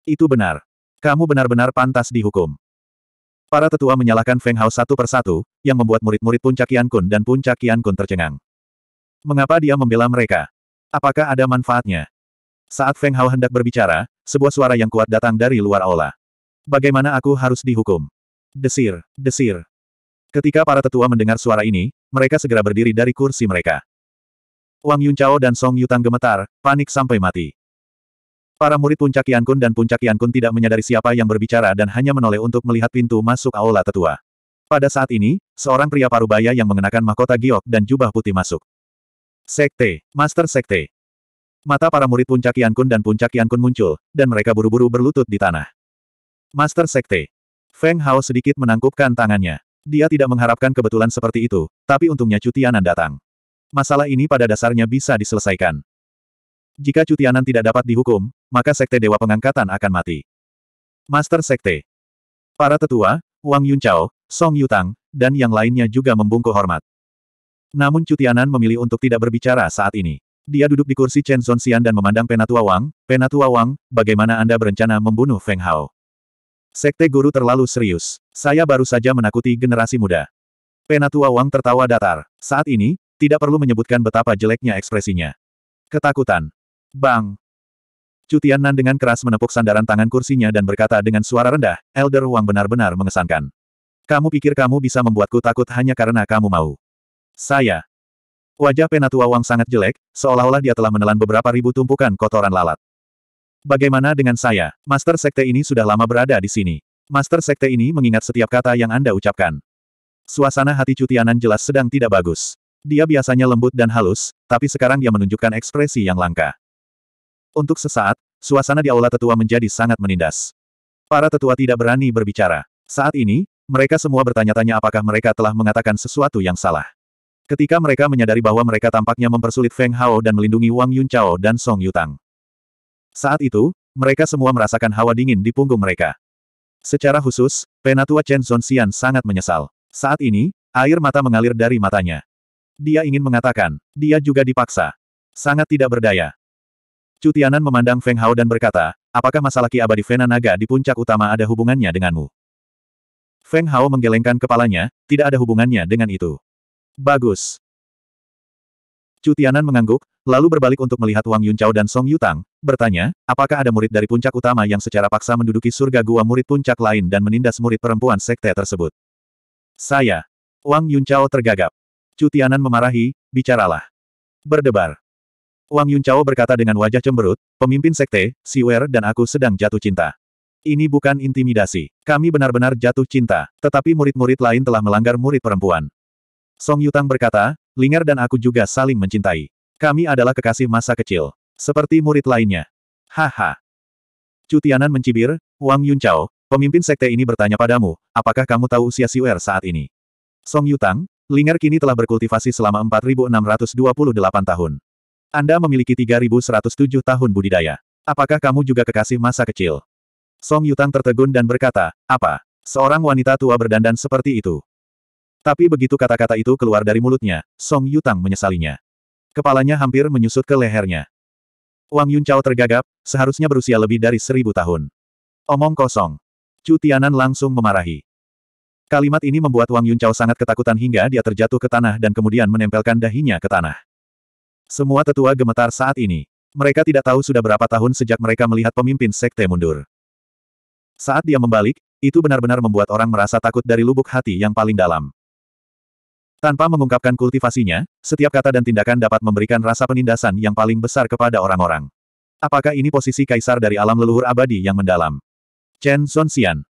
Itu benar. Kamu benar-benar pantas dihukum. Para tetua menyalahkan Feng Hao satu persatu, yang membuat murid-murid puncak Qian Kun dan puncak Qian Kun tercengang. Mengapa dia membela mereka? Apakah ada manfaatnya? Saat Feng Hao hendak berbicara, sebuah suara yang kuat datang dari luar aula. Bagaimana aku harus dihukum? Desir, desir. Ketika para tetua mendengar suara ini, mereka segera berdiri dari kursi mereka. Wang Yunchao dan Song Yutang gemetar, panik sampai mati. Para murid puncak Kun dan puncak Kun tidak menyadari siapa yang berbicara dan hanya menoleh untuk melihat pintu masuk aula tetua. Pada saat ini, seorang pria parubaya yang mengenakan mahkota giok dan jubah putih masuk. Sekte, Master Sekte. Mata para murid puncak Kun dan puncak Kun muncul, dan mereka buru-buru berlutut di tanah. Master Sekte. Feng Hao sedikit menangkupkan tangannya. Dia tidak mengharapkan kebetulan seperti itu, tapi untungnya Cutianan datang. Masalah ini pada dasarnya bisa diselesaikan. Jika Cutianan tidak dapat dihukum, maka Sekte Dewa Pengangkatan akan mati. Master Sekte. Para tetua, Wang Yunchao, Song Yutang, dan yang lainnya juga membungkuk hormat. Namun Cutianan memilih untuk tidak berbicara saat ini. Dia duduk di kursi Chen Zonxian dan memandang Penatua Wang, Penatua Wang, bagaimana Anda berencana membunuh Feng Hao? Sekte guru terlalu serius. Saya baru saja menakuti generasi muda. Penatua Wang tertawa datar. Saat ini, tidak perlu menyebutkan betapa jeleknya ekspresinya. Ketakutan. Bang. Cutian Nan dengan keras menepuk sandaran tangan kursinya dan berkata dengan suara rendah, Elder Wang benar-benar mengesankan. Kamu pikir kamu bisa membuatku takut hanya karena kamu mau. Saya. Wajah Penatua Wang sangat jelek, seolah-olah dia telah menelan beberapa ribu tumpukan kotoran lalat. Bagaimana dengan saya? Master Sekte ini sudah lama berada di sini. Master Sekte ini mengingat setiap kata yang Anda ucapkan. Suasana hati Cutianan jelas sedang tidak bagus. Dia biasanya lembut dan halus, tapi sekarang dia menunjukkan ekspresi yang langka. Untuk sesaat, suasana di aula tetua menjadi sangat menindas. Para tetua tidak berani berbicara. Saat ini, mereka semua bertanya-tanya apakah mereka telah mengatakan sesuatu yang salah. Ketika mereka menyadari bahwa mereka tampaknya mempersulit Feng Hao dan melindungi Wang Yunchao dan Song Yutang. Saat itu, mereka semua merasakan hawa dingin di punggung mereka. Secara khusus, Penatua Chen Zonxian sangat menyesal. Saat ini, air mata mengalir dari matanya. Dia ingin mengatakan, dia juga dipaksa. Sangat tidak berdaya. Chu Tianan memandang Feng Hao dan berkata, apakah masalah Ki Abadi Vena Naga di puncak utama ada hubungannya denganmu? Feng Hao menggelengkan kepalanya, tidak ada hubungannya dengan itu. Bagus. Chu Tianan mengangguk, lalu berbalik untuk melihat Wang Yunchao dan Song Yutang, bertanya, apakah ada murid dari puncak utama yang secara paksa menduduki surga gua murid puncak lain dan menindas murid perempuan sekte tersebut? Saya. Wang Yunchao tergagap. Chu Tianan memarahi, bicaralah. Berdebar. Wang Yunchao berkata dengan wajah cemberut, pemimpin sekte, Siwer dan aku sedang jatuh cinta. Ini bukan intimidasi. Kami benar-benar jatuh cinta, tetapi murid-murid lain telah melanggar murid perempuan. Song Yutang berkata, Linger dan aku juga saling mencintai. Kami adalah kekasih masa kecil. Seperti murid lainnya. Haha. Chu Tianan mencibir, Wang Yunchao, pemimpin sekte ini bertanya padamu, apakah kamu tahu usia Siwer saat ini? Song Yutang, Linger kini telah berkultivasi selama 4628 tahun. Anda memiliki 3107 tahun budidaya. Apakah kamu juga kekasih masa kecil? Song Yutang tertegun dan berkata, apa? Seorang wanita tua berdandan seperti itu. Tapi begitu kata-kata itu keluar dari mulutnya, Song Yutang menyesalinya. Kepalanya hampir menyusut ke lehernya. Wang Yunchao tergagap, seharusnya berusia lebih dari seribu tahun. Omong kosong. Chu Tianan langsung memarahi. Kalimat ini membuat Wang Yunchao sangat ketakutan hingga dia terjatuh ke tanah dan kemudian menempelkan dahinya ke tanah. Semua tetua gemetar saat ini. Mereka tidak tahu sudah berapa tahun sejak mereka melihat pemimpin sekte mundur. Saat dia membalik, itu benar-benar membuat orang merasa takut dari lubuk hati yang paling dalam. Tanpa mengungkapkan kultivasinya, setiap kata dan tindakan dapat memberikan rasa penindasan yang paling besar kepada orang-orang. Apakah ini posisi kaisar dari alam leluhur abadi yang mendalam? Chen Zonxian.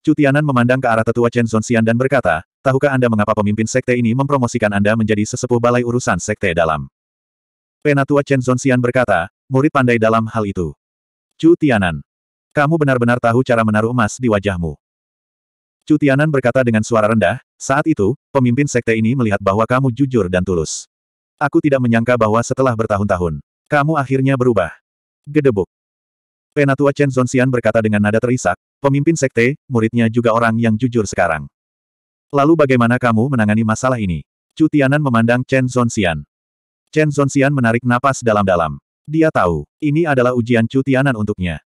Cutianan memandang ke arah tetua Chen Zonxian dan berkata, tahukah Anda mengapa pemimpin sekte ini mempromosikan Anda menjadi sesepuh balai urusan sekte dalam? Penatua Chen Zonxian berkata, murid pandai dalam hal itu. Chu Tianan. Kamu benar-benar tahu cara menaruh emas di wajahmu. Chu Tianan berkata dengan suara rendah, saat itu, pemimpin sekte ini melihat bahwa kamu jujur dan tulus. Aku tidak menyangka bahwa setelah bertahun-tahun, kamu akhirnya berubah. Gedebuk. Penatua Chen Zonxian berkata dengan nada terisak, pemimpin sekte, muridnya juga orang yang jujur sekarang. Lalu bagaimana kamu menangani masalah ini? Chu Tianan memandang Chen Zonxian. Chen Zonxian menarik napas dalam-dalam. Dia tahu, ini adalah ujian Chu Tianan untuknya.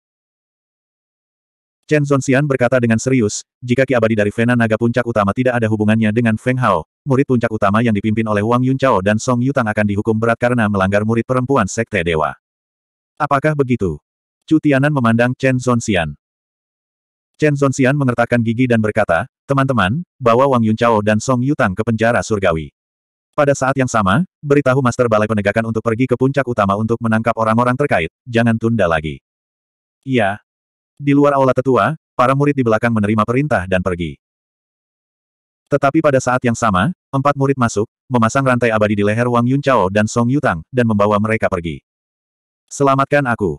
Chen Zonxian berkata dengan serius, jika Ki Abadi dari Vena Naga Puncak Utama tidak ada hubungannya dengan Feng Hao, murid puncak utama yang dipimpin oleh Wang Yunchao dan Song Yutang akan dihukum berat karena melanggar murid perempuan Sekte Dewa. Apakah begitu? Chu Tianan memandang Chen Zonxian. Chen Zonxian mengertakkan gigi dan berkata, teman-teman, bawa Wang Yunchao dan Song Yutang ke penjara surgawi. Pada saat yang sama, beritahu Master Balai Penegakan untuk pergi ke puncak utama untuk menangkap orang-orang terkait, jangan tunda lagi. Iya, di luar aula tetua, para murid di belakang menerima perintah dan pergi. Tetapi pada saat yang sama, empat murid masuk, memasang rantai abadi di leher Wang Yunchao dan Song Yutang, dan membawa mereka pergi. Selamatkan aku.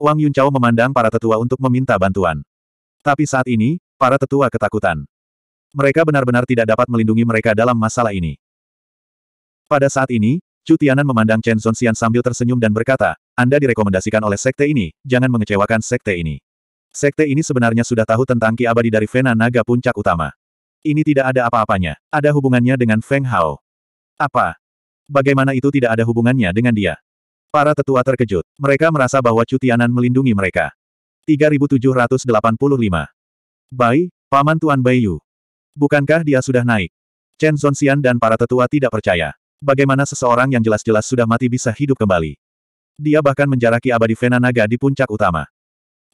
Wang Yunchao memandang para tetua untuk meminta bantuan. Tapi saat ini, para tetua ketakutan. Mereka benar-benar tidak dapat melindungi mereka dalam masalah ini. Pada saat ini, Chu Tianan memandang Chen Zonxian sambil tersenyum dan berkata, Anda direkomendasikan oleh sekte ini, jangan mengecewakan sekte ini. Sekte ini sebenarnya sudah tahu tentang Ki Abadi dari Vena Naga Puncak Utama. Ini tidak ada apa-apanya. Ada hubungannya dengan Feng Hao. Apa? Bagaimana itu tidak ada hubungannya dengan dia? Para tetua terkejut. Mereka merasa bahwa Cutianan melindungi mereka. 3785. Bai, Paman Tuan Baiyu. Bukankah dia sudah naik? Chen Zonxian dan para tetua tidak percaya. Bagaimana seseorang yang jelas-jelas sudah mati bisa hidup kembali? Dia bahkan menjaraki abadi Vena Naga di puncak utama.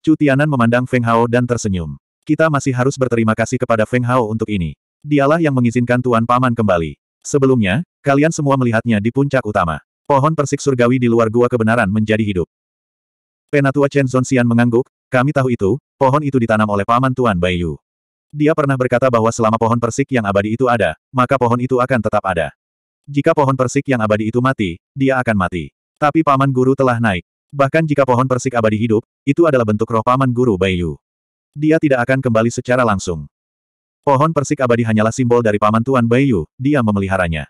Chu Tianan memandang Feng Hao dan tersenyum. Kita masih harus berterima kasih kepada Feng Hao untuk ini. Dialah yang mengizinkan Tuan Paman kembali. Sebelumnya, kalian semua melihatnya di puncak utama. Pohon persik surgawi di luar gua kebenaran menjadi hidup. Penatua Chen Zonxian mengangguk, kami tahu itu, pohon itu ditanam oleh Paman Tuan Baiyu. Dia pernah berkata bahwa selama pohon persik yang abadi itu ada, maka pohon itu akan tetap ada. Jika pohon persik yang abadi itu mati, dia akan mati. Tapi Paman Guru telah naik. Bahkan jika pohon persik abadi hidup, itu adalah bentuk roh paman guru Baiyu. Dia tidak akan kembali secara langsung. Pohon persik abadi hanyalah simbol dari paman Tuan Baiyu, dia memeliharanya.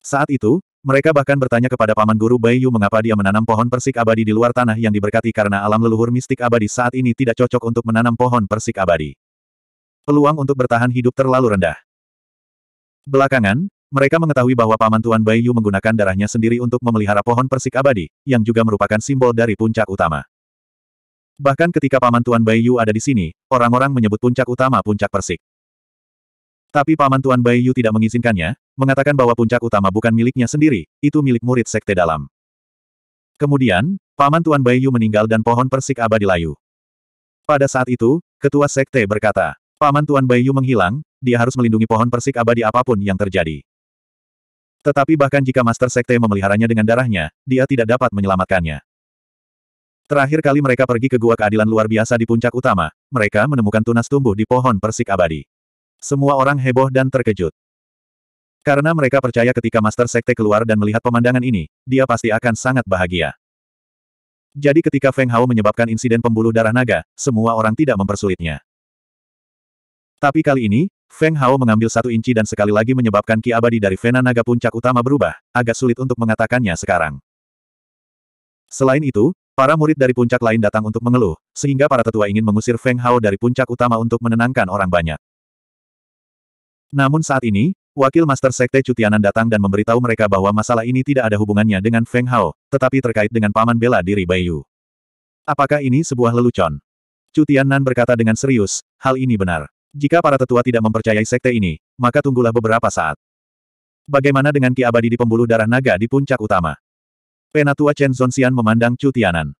Saat itu, Mereka bahkan bertanya kepada Paman Guru Baiyu mengapa dia menanam pohon persik abadi di luar tanah yang diberkati karena alam leluhur mistik abadi saat ini tidak cocok untuk menanam pohon persik abadi. Peluang untuk bertahan hidup terlalu rendah. Belakangan, mereka mengetahui bahwa Paman Tuan Baiyu menggunakan darahnya sendiri untuk memelihara pohon persik abadi, yang juga merupakan simbol dari puncak utama. Bahkan ketika Paman Tuan Baiyu ada di sini, orang-orang menyebut puncak utama puncak persik. Tapi Paman Tuan Baiyu tidak mengizinkannya, mengatakan bahwa puncak utama bukan miliknya sendiri, itu milik murid sekte dalam. Kemudian, Paman Tuan Baiyu meninggal dan pohon persik abadi layu. Pada saat itu, ketua sekte berkata, Paman Tuan Baiyu menghilang, dia harus melindungi pohon persik abadi apa pun yang terjadi. Tetapi bahkan jika Master Sekte memeliharanya dengan darahnya, dia tidak dapat menyelamatkannya. Terakhir kali mereka pergi ke Gua Keadilan luar biasa di puncak utama, mereka menemukan tunas tumbuh di pohon persik abadi. Semua orang heboh dan terkejut. Karena mereka percaya ketika Master Sekte keluar dan melihat pemandangan ini, dia pasti akan sangat bahagia. Jadi ketika Feng Hao menyebabkan insiden pembuluh darah naga, semua orang tidak mempersulitnya. Tapi kali ini, Feng Hao mengambil satu inci dan sekali lagi menyebabkan ki abadi dari Vena Naga Puncak Utama berubah, agak sulit untuk mengatakannya sekarang. Selain itu, para murid dari puncak lain datang untuk mengeluh, sehingga para tetua ingin mengusir Feng Hao dari puncak utama untuk menenangkan orang banyak. Namun saat ini, wakil Master Sekte Cutianan datang dan memberitahu mereka bahwa masalah ini tidak ada hubungannya dengan Feng Hao, tetapi terkait dengan paman bela diri Baiyu. Apakah ini sebuah lelucon? Cutianan berkata dengan serius, hal ini benar. Jika para tetua tidak mempercayai sekte ini, maka tunggulah beberapa saat. Bagaimana dengan Ki Abadi di pembuluh darah naga di puncak utama? Penatua Chen Zonxian memandang Cutianan.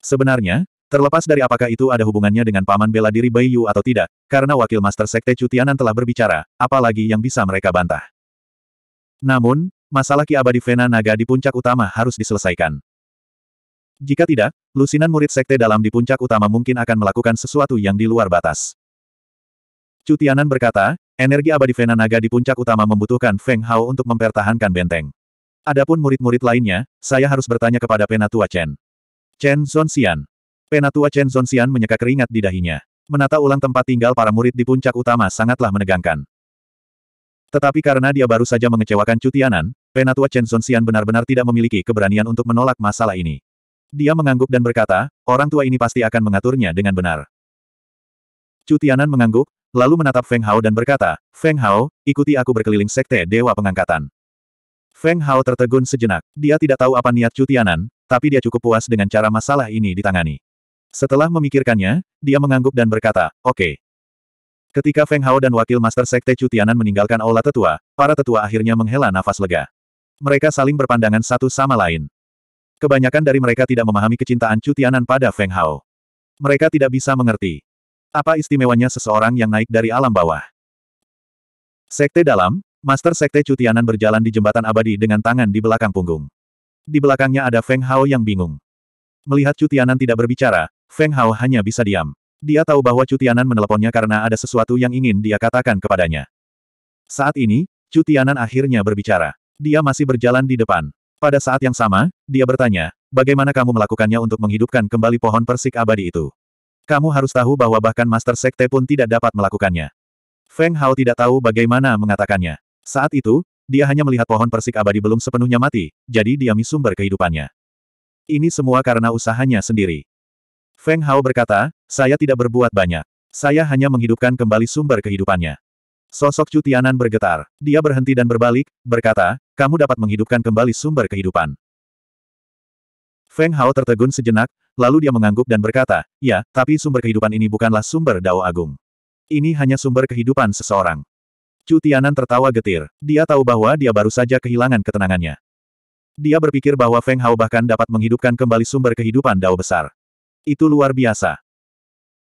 Sebenarnya, Terlepas dari apakah itu ada hubungannya dengan paman bela diri Baiyu atau tidak, karena wakil Master Sekte Cutianan telah berbicara, apalagi yang bisa mereka bantah. Namun, masalah Ki Abadi Vena Naga di puncak utama harus diselesaikan. Jika tidak, lusinan murid sekte dalam di puncak utama mungkin akan melakukan sesuatu yang di luar batas. Cutianan berkata, energi abadi Vena Naga di puncak utama membutuhkan Feng Hao untuk mempertahankan benteng. Adapun murid-murid lainnya, saya harus bertanya kepada Penatua Chen. Chen Zonxian, Penatua Chen Zonxian menyeka keringat di dahinya. Menata ulang tempat tinggal para murid di puncak utama sangatlah menegangkan. Tetapi karena dia baru saja mengecewakan Cutianan, Penatua Chen Zonxian benar-benar tidak memiliki keberanian untuk menolak masalah ini. Dia mengangguk dan berkata, orang tua ini pasti akan mengaturnya dengan benar. Cutianan mengangguk, lalu menatap Feng Hao dan berkata, Feng Hao, ikuti aku berkeliling sekte Dewa Pengangkatan. Feng Hao tertegun sejenak. Dia tidak tahu apa niat Cutianan, tapi dia cukup puas dengan cara masalah ini ditangani. Setelah memikirkannya, dia mengangguk dan berkata, oke. Okay. Ketika Feng Hao dan wakil Master Sekte Cutianan meninggalkan aula tetua, para tetua akhirnya menghela nafas lega. Mereka saling berpandangan satu sama lain. Kebanyakan dari mereka tidak memahami kecintaan Cutianan pada Feng Hao. Mereka tidak bisa mengerti. Apa istimewanya seseorang yang naik dari alam bawah? Sekte dalam, Master Sekte Cutianan berjalan di jembatan abadi dengan tangan di belakang punggung. Di belakangnya ada Feng Hao yang bingung. Melihat Cutianan tidak berbicara, Feng Hao hanya bisa diam. Dia tahu bahwa Cutianan meneleponnya karena ada sesuatu yang ingin dia katakan kepadanya. Saat ini, Cutianan akhirnya berbicara. Dia masih berjalan di depan. Pada saat yang sama, dia bertanya, bagaimana kamu melakukannya untuk menghidupkan kembali pohon persik abadi itu? Kamu harus tahu bahwa bahkan Master Sekte pun tidak dapat melakukannya. Feng Hao tidak tahu bagaimana mengatakannya. Saat itu, dia hanya melihat pohon persik abadi belum sepenuhnya mati, jadi dia sumber kehidupannya. Ini semua karena usahanya sendiri. Feng Hao berkata, saya tidak berbuat banyak. Saya hanya menghidupkan kembali sumber kehidupannya. Sosok Chu Tianan bergetar. Dia berhenti dan berbalik, berkata, kamu dapat menghidupkan kembali sumber kehidupan. Feng Hao tertegun sejenak, lalu dia mengangguk dan berkata, ya, tapi sumber kehidupan ini bukanlah sumber Dao Agung. Ini hanya sumber kehidupan seseorang. Chu Tianan tertawa getir. Dia tahu bahwa dia baru saja kehilangan ketenangannya. Dia berpikir bahwa Feng Hao bahkan dapat menghidupkan kembali sumber kehidupan Dao besar. Itu luar biasa.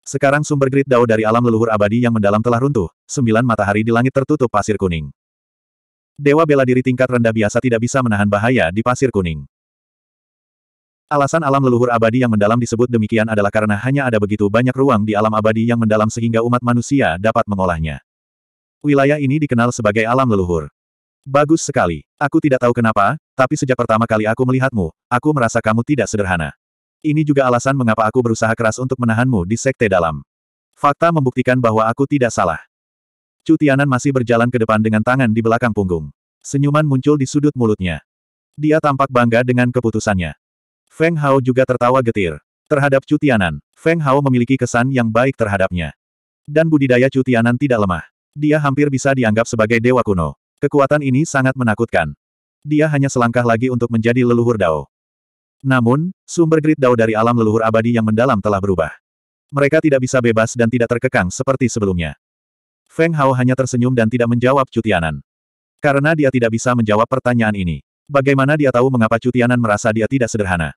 Sekarang sumber grid Dao dari alam leluhur abadi yang mendalam telah runtuh, sembilan matahari di langit tertutup pasir kuning. Dewa bela diri tingkat rendah biasa tidak bisa menahan bahaya di pasir kuning. Alasan alam leluhur abadi yang mendalam disebut demikian adalah karena hanya ada begitu banyak ruang di alam abadi yang mendalam sehingga umat manusia dapat mengolahnya. Wilayah ini dikenal sebagai alam leluhur. Bagus sekali. Aku tidak tahu kenapa, tapi sejak pertama kali aku melihatmu, aku merasa kamu tidak sederhana. Ini juga alasan mengapa aku berusaha keras untuk menahanmu di sekte dalam. Fakta membuktikan bahwa aku tidak salah. Cutianan masih berjalan ke depan dengan tangan di belakang punggung. Senyuman muncul di sudut mulutnya. Dia tampak bangga dengan keputusannya. Feng Hao juga tertawa getir. Terhadap Cu Tianan, Feng Hao memiliki kesan yang baik terhadapnya. Dan budidaya Cu Tianan tidak lemah. Dia hampir bisa dianggap sebagai dewa kuno. Kekuatan ini sangat menakutkan. Dia hanya selangkah lagi untuk menjadi leluhur Dao. Namun, sumber grid Dao dari alam leluhur abadi yang mendalam telah berubah. Mereka tidak bisa bebas dan tidak terkekang seperti sebelumnya. Feng Hao hanya tersenyum dan tidak menjawab Cutianan. Karena dia tidak bisa menjawab pertanyaan ini. Bagaimana dia tahu mengapa Cutianan merasa dia tidak sederhana?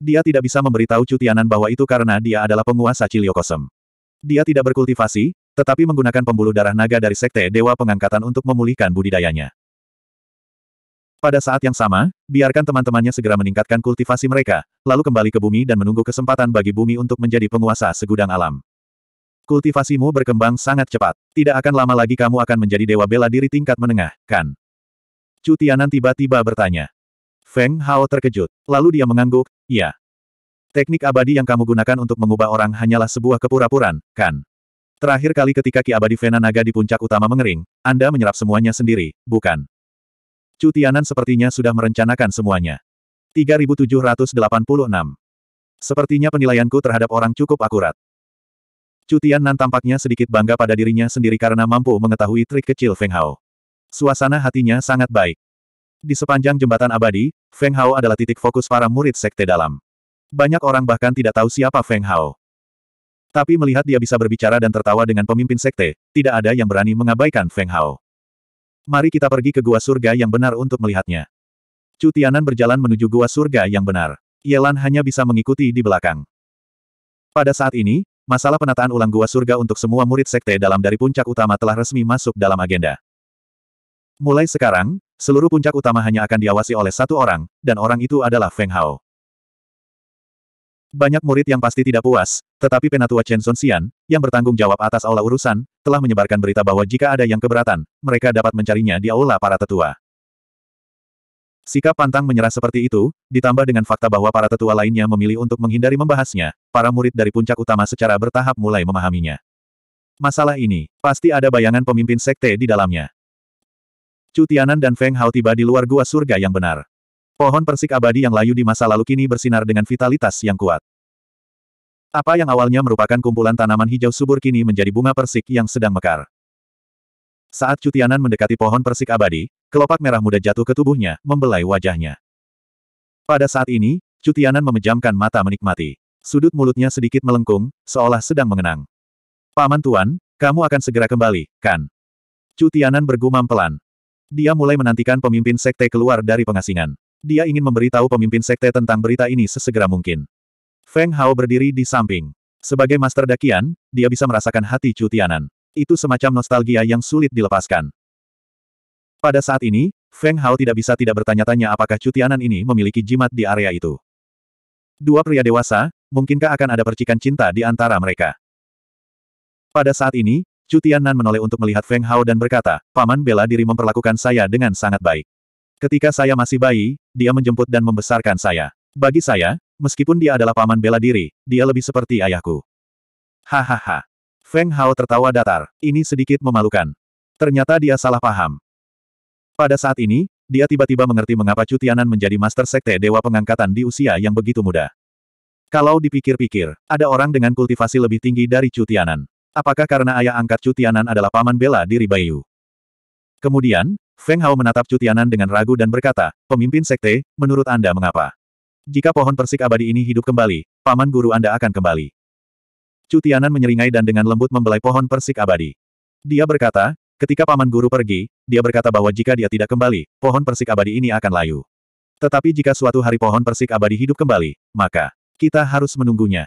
Dia tidak bisa memberitahu Cutianan bahwa itu karena dia adalah penguasa Ciliokosem. Dia tidak berkultivasi, tetapi menggunakan pembuluh darah naga dari Sekte Dewa Pengangkatan untuk memulihkan budidayanya. Pada saat yang sama, biarkan teman-temannya segera meningkatkan kultivasi mereka, lalu kembali ke bumi dan menunggu kesempatan bagi bumi untuk menjadi penguasa segudang alam. Kultivasimu berkembang sangat cepat. Tidak akan lama lagi kamu akan menjadi dewa bela diri tingkat menengah, kan? Chu Tianan tiba-tiba bertanya. Feng Hao terkejut. Lalu dia mengangguk, iya. Teknik abadi yang kamu gunakan untuk mengubah orang hanyalah sebuah kepura-puraan, kan? Terakhir kali ketika Ki Abadi Vena Naga di puncak utama mengering, Anda menyerap semuanya sendiri, bukan? Chu Tianan sepertinya sudah merencanakan semuanya. 3786. Sepertinya penilaianku terhadap orang cukup akurat. Chu Tianan tampaknya sedikit bangga pada dirinya sendiri karena mampu mengetahui trik kecil Feng Hao. Suasana hatinya sangat baik. Di sepanjang jembatan abadi, Feng Hao adalah titik fokus para murid sekte dalam. Banyak orang bahkan tidak tahu siapa Feng Hao. Tapi melihat dia bisa berbicara dan tertawa dengan pemimpin sekte, tidak ada yang berani mengabaikan Feng Hao. Mari kita pergi ke gua surga yang benar untuk melihatnya. Chu Tianan berjalan menuju gua surga yang benar. Yelan hanya bisa mengikuti di belakang. Pada saat ini, masalah penataan ulang gua surga untuk semua murid sekte dalam dari puncak utama telah resmi masuk dalam agenda. Mulai sekarang, seluruh puncak utama hanya akan diawasi oleh satu orang, dan orang itu adalah Feng Hao. Banyak murid yang pasti tidak puas, tetapi Penatua Chen Sonxian, yang bertanggung jawab atas aula urusan, telah menyebarkan berita bahwa jika ada yang keberatan, mereka dapat mencarinya di aula para tetua. Sikap pantang menyerah seperti itu, ditambah dengan fakta bahwa para tetua lainnya memilih untuk menghindari membahasnya, para murid dari puncak utama secara bertahap mulai memahaminya. Masalah ini, pasti ada bayangan pemimpin sekte di dalamnya. Chu Tianan dan Feng Hao tiba di luar gua surga yang benar. Pohon persik abadi yang layu di masa lalu kini bersinar dengan vitalitas yang kuat. Apa yang awalnya merupakan kumpulan tanaman hijau subur kini menjadi bunga persik yang sedang mekar. Saat Cutianan mendekati pohon persik abadi, kelopak merah muda jatuh ke tubuhnya, membelai wajahnya. Pada saat ini, Cutianan memejamkan mata menikmati. Sudut mulutnya sedikit melengkung, seolah sedang mengenang. Paman Tuan, kamu akan segera kembali, kan? Cutianan bergumam pelan. Dia mulai menantikan pemimpin sekte keluar dari pengasingan. Dia ingin memberitahu pemimpin sekte tentang berita ini sesegera mungkin. Feng Hao berdiri di samping. Sebagai master dakian, dia bisa merasakan hati Chu Tianan. Itu semacam nostalgia yang sulit dilepaskan. Pada saat ini, Feng Hao tidak bisa tidak bertanya-tanya apakah Chu Tianan ini memiliki jimat di area itu. Dua pria dewasa, mungkinkah akan ada percikan cinta di antara mereka? Pada saat ini, Chu Tianan menoleh untuk melihat Feng Hao dan berkata, Paman bela diri memperlakukan saya dengan sangat baik. Ketika saya masih bayi, dia menjemput dan membesarkan saya. Bagi saya, meskipun dia adalah paman bela diri, dia lebih seperti ayahku. Hahaha. Feng Hao tertawa datar. Ini sedikit memalukan. Ternyata dia salah paham. Pada saat ini, dia tiba-tiba mengerti mengapa Cutianan menjadi Master Sekte Dewa Pengangkatan di usia yang begitu muda. Kalau dipikir-pikir, ada orang dengan kultivasi lebih tinggi dari Cutianan. Apakah karena ayah angkat Cutianan adalah paman bela diri Bayu? Kemudian, Feng Hao menatap Cutianan dengan ragu dan berkata, pemimpin sekte, menurut Anda mengapa? Jika pohon persik abadi ini hidup kembali, paman guru Anda akan kembali. Cutianan menyeringai dan dengan lembut membelai pohon persik abadi. Dia berkata, ketika paman guru pergi, dia berkata bahwa jika dia tidak kembali, pohon persik abadi ini akan layu. Tetapi jika suatu hari pohon persik abadi hidup kembali, maka kita harus menunggunya.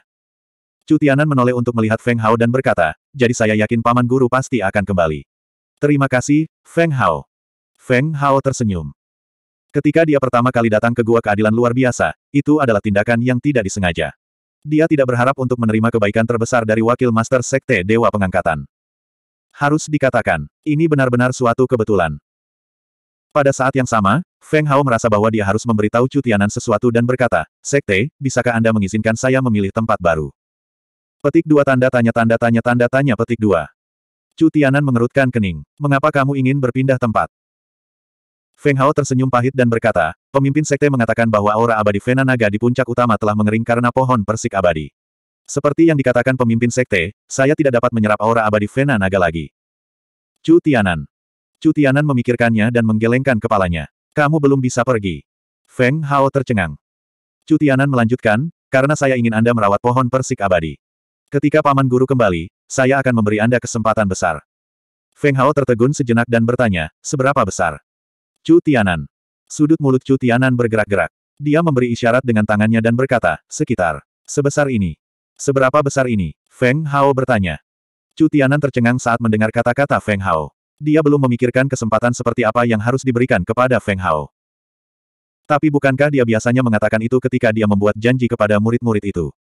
Cutianan menoleh untuk melihat Feng Hao dan berkata, jadi saya yakin paman guru pasti akan kembali. Terima kasih, Feng Hao. Feng Hao tersenyum. Ketika dia pertama kali datang ke Gua Keadilan Luar Biasa, itu adalah tindakan yang tidak disengaja. Dia tidak berharap untuk menerima kebaikan terbesar dari wakil Master Sekte Dewa Pengangkatan. Harus dikatakan, ini benar-benar suatu kebetulan. Pada saat yang sama, Feng Hao merasa bahwa dia harus memberitahu Cutianan sesuatu dan berkata, Sekte, bisakah Anda mengizinkan saya memilih tempat baru? Petik dua tanda tanya tanda tanya tanda tanya petik dua. Cutianan mengerutkan kening. Mengapa kamu ingin berpindah tempat? Feng Hao tersenyum pahit dan berkata, pemimpin sekte mengatakan bahwa aura abadi Vena Naga di puncak utama telah mengering karena pohon persik abadi. Seperti yang dikatakan pemimpin sekte, saya tidak dapat menyerap aura abadi Vena Naga lagi. Chu Tianan. Chu Tianan memikirkannya dan menggelengkan kepalanya. Kamu belum bisa pergi. Feng Hao tercengang. Chu Tianan melanjutkan, karena saya ingin Anda merawat pohon persik abadi. Ketika Paman Guru kembali, saya akan memberi Anda kesempatan besar. Feng Hao tertegun sejenak dan bertanya, seberapa besar? Chu Tianan. Sudut mulut Chu Tianan bergerak-gerak. Dia memberi isyarat dengan tangannya dan berkata, sekitar. Sebesar ini. Seberapa besar ini? Feng Hao bertanya. Chu Tianan tercengang saat mendengar kata-kata Feng Hao. Dia belum memikirkan kesempatan seperti apa yang harus diberikan kepada Feng Hao. Tapi bukankah dia biasanya mengatakan itu ketika dia membuat janji kepada murid-murid itu?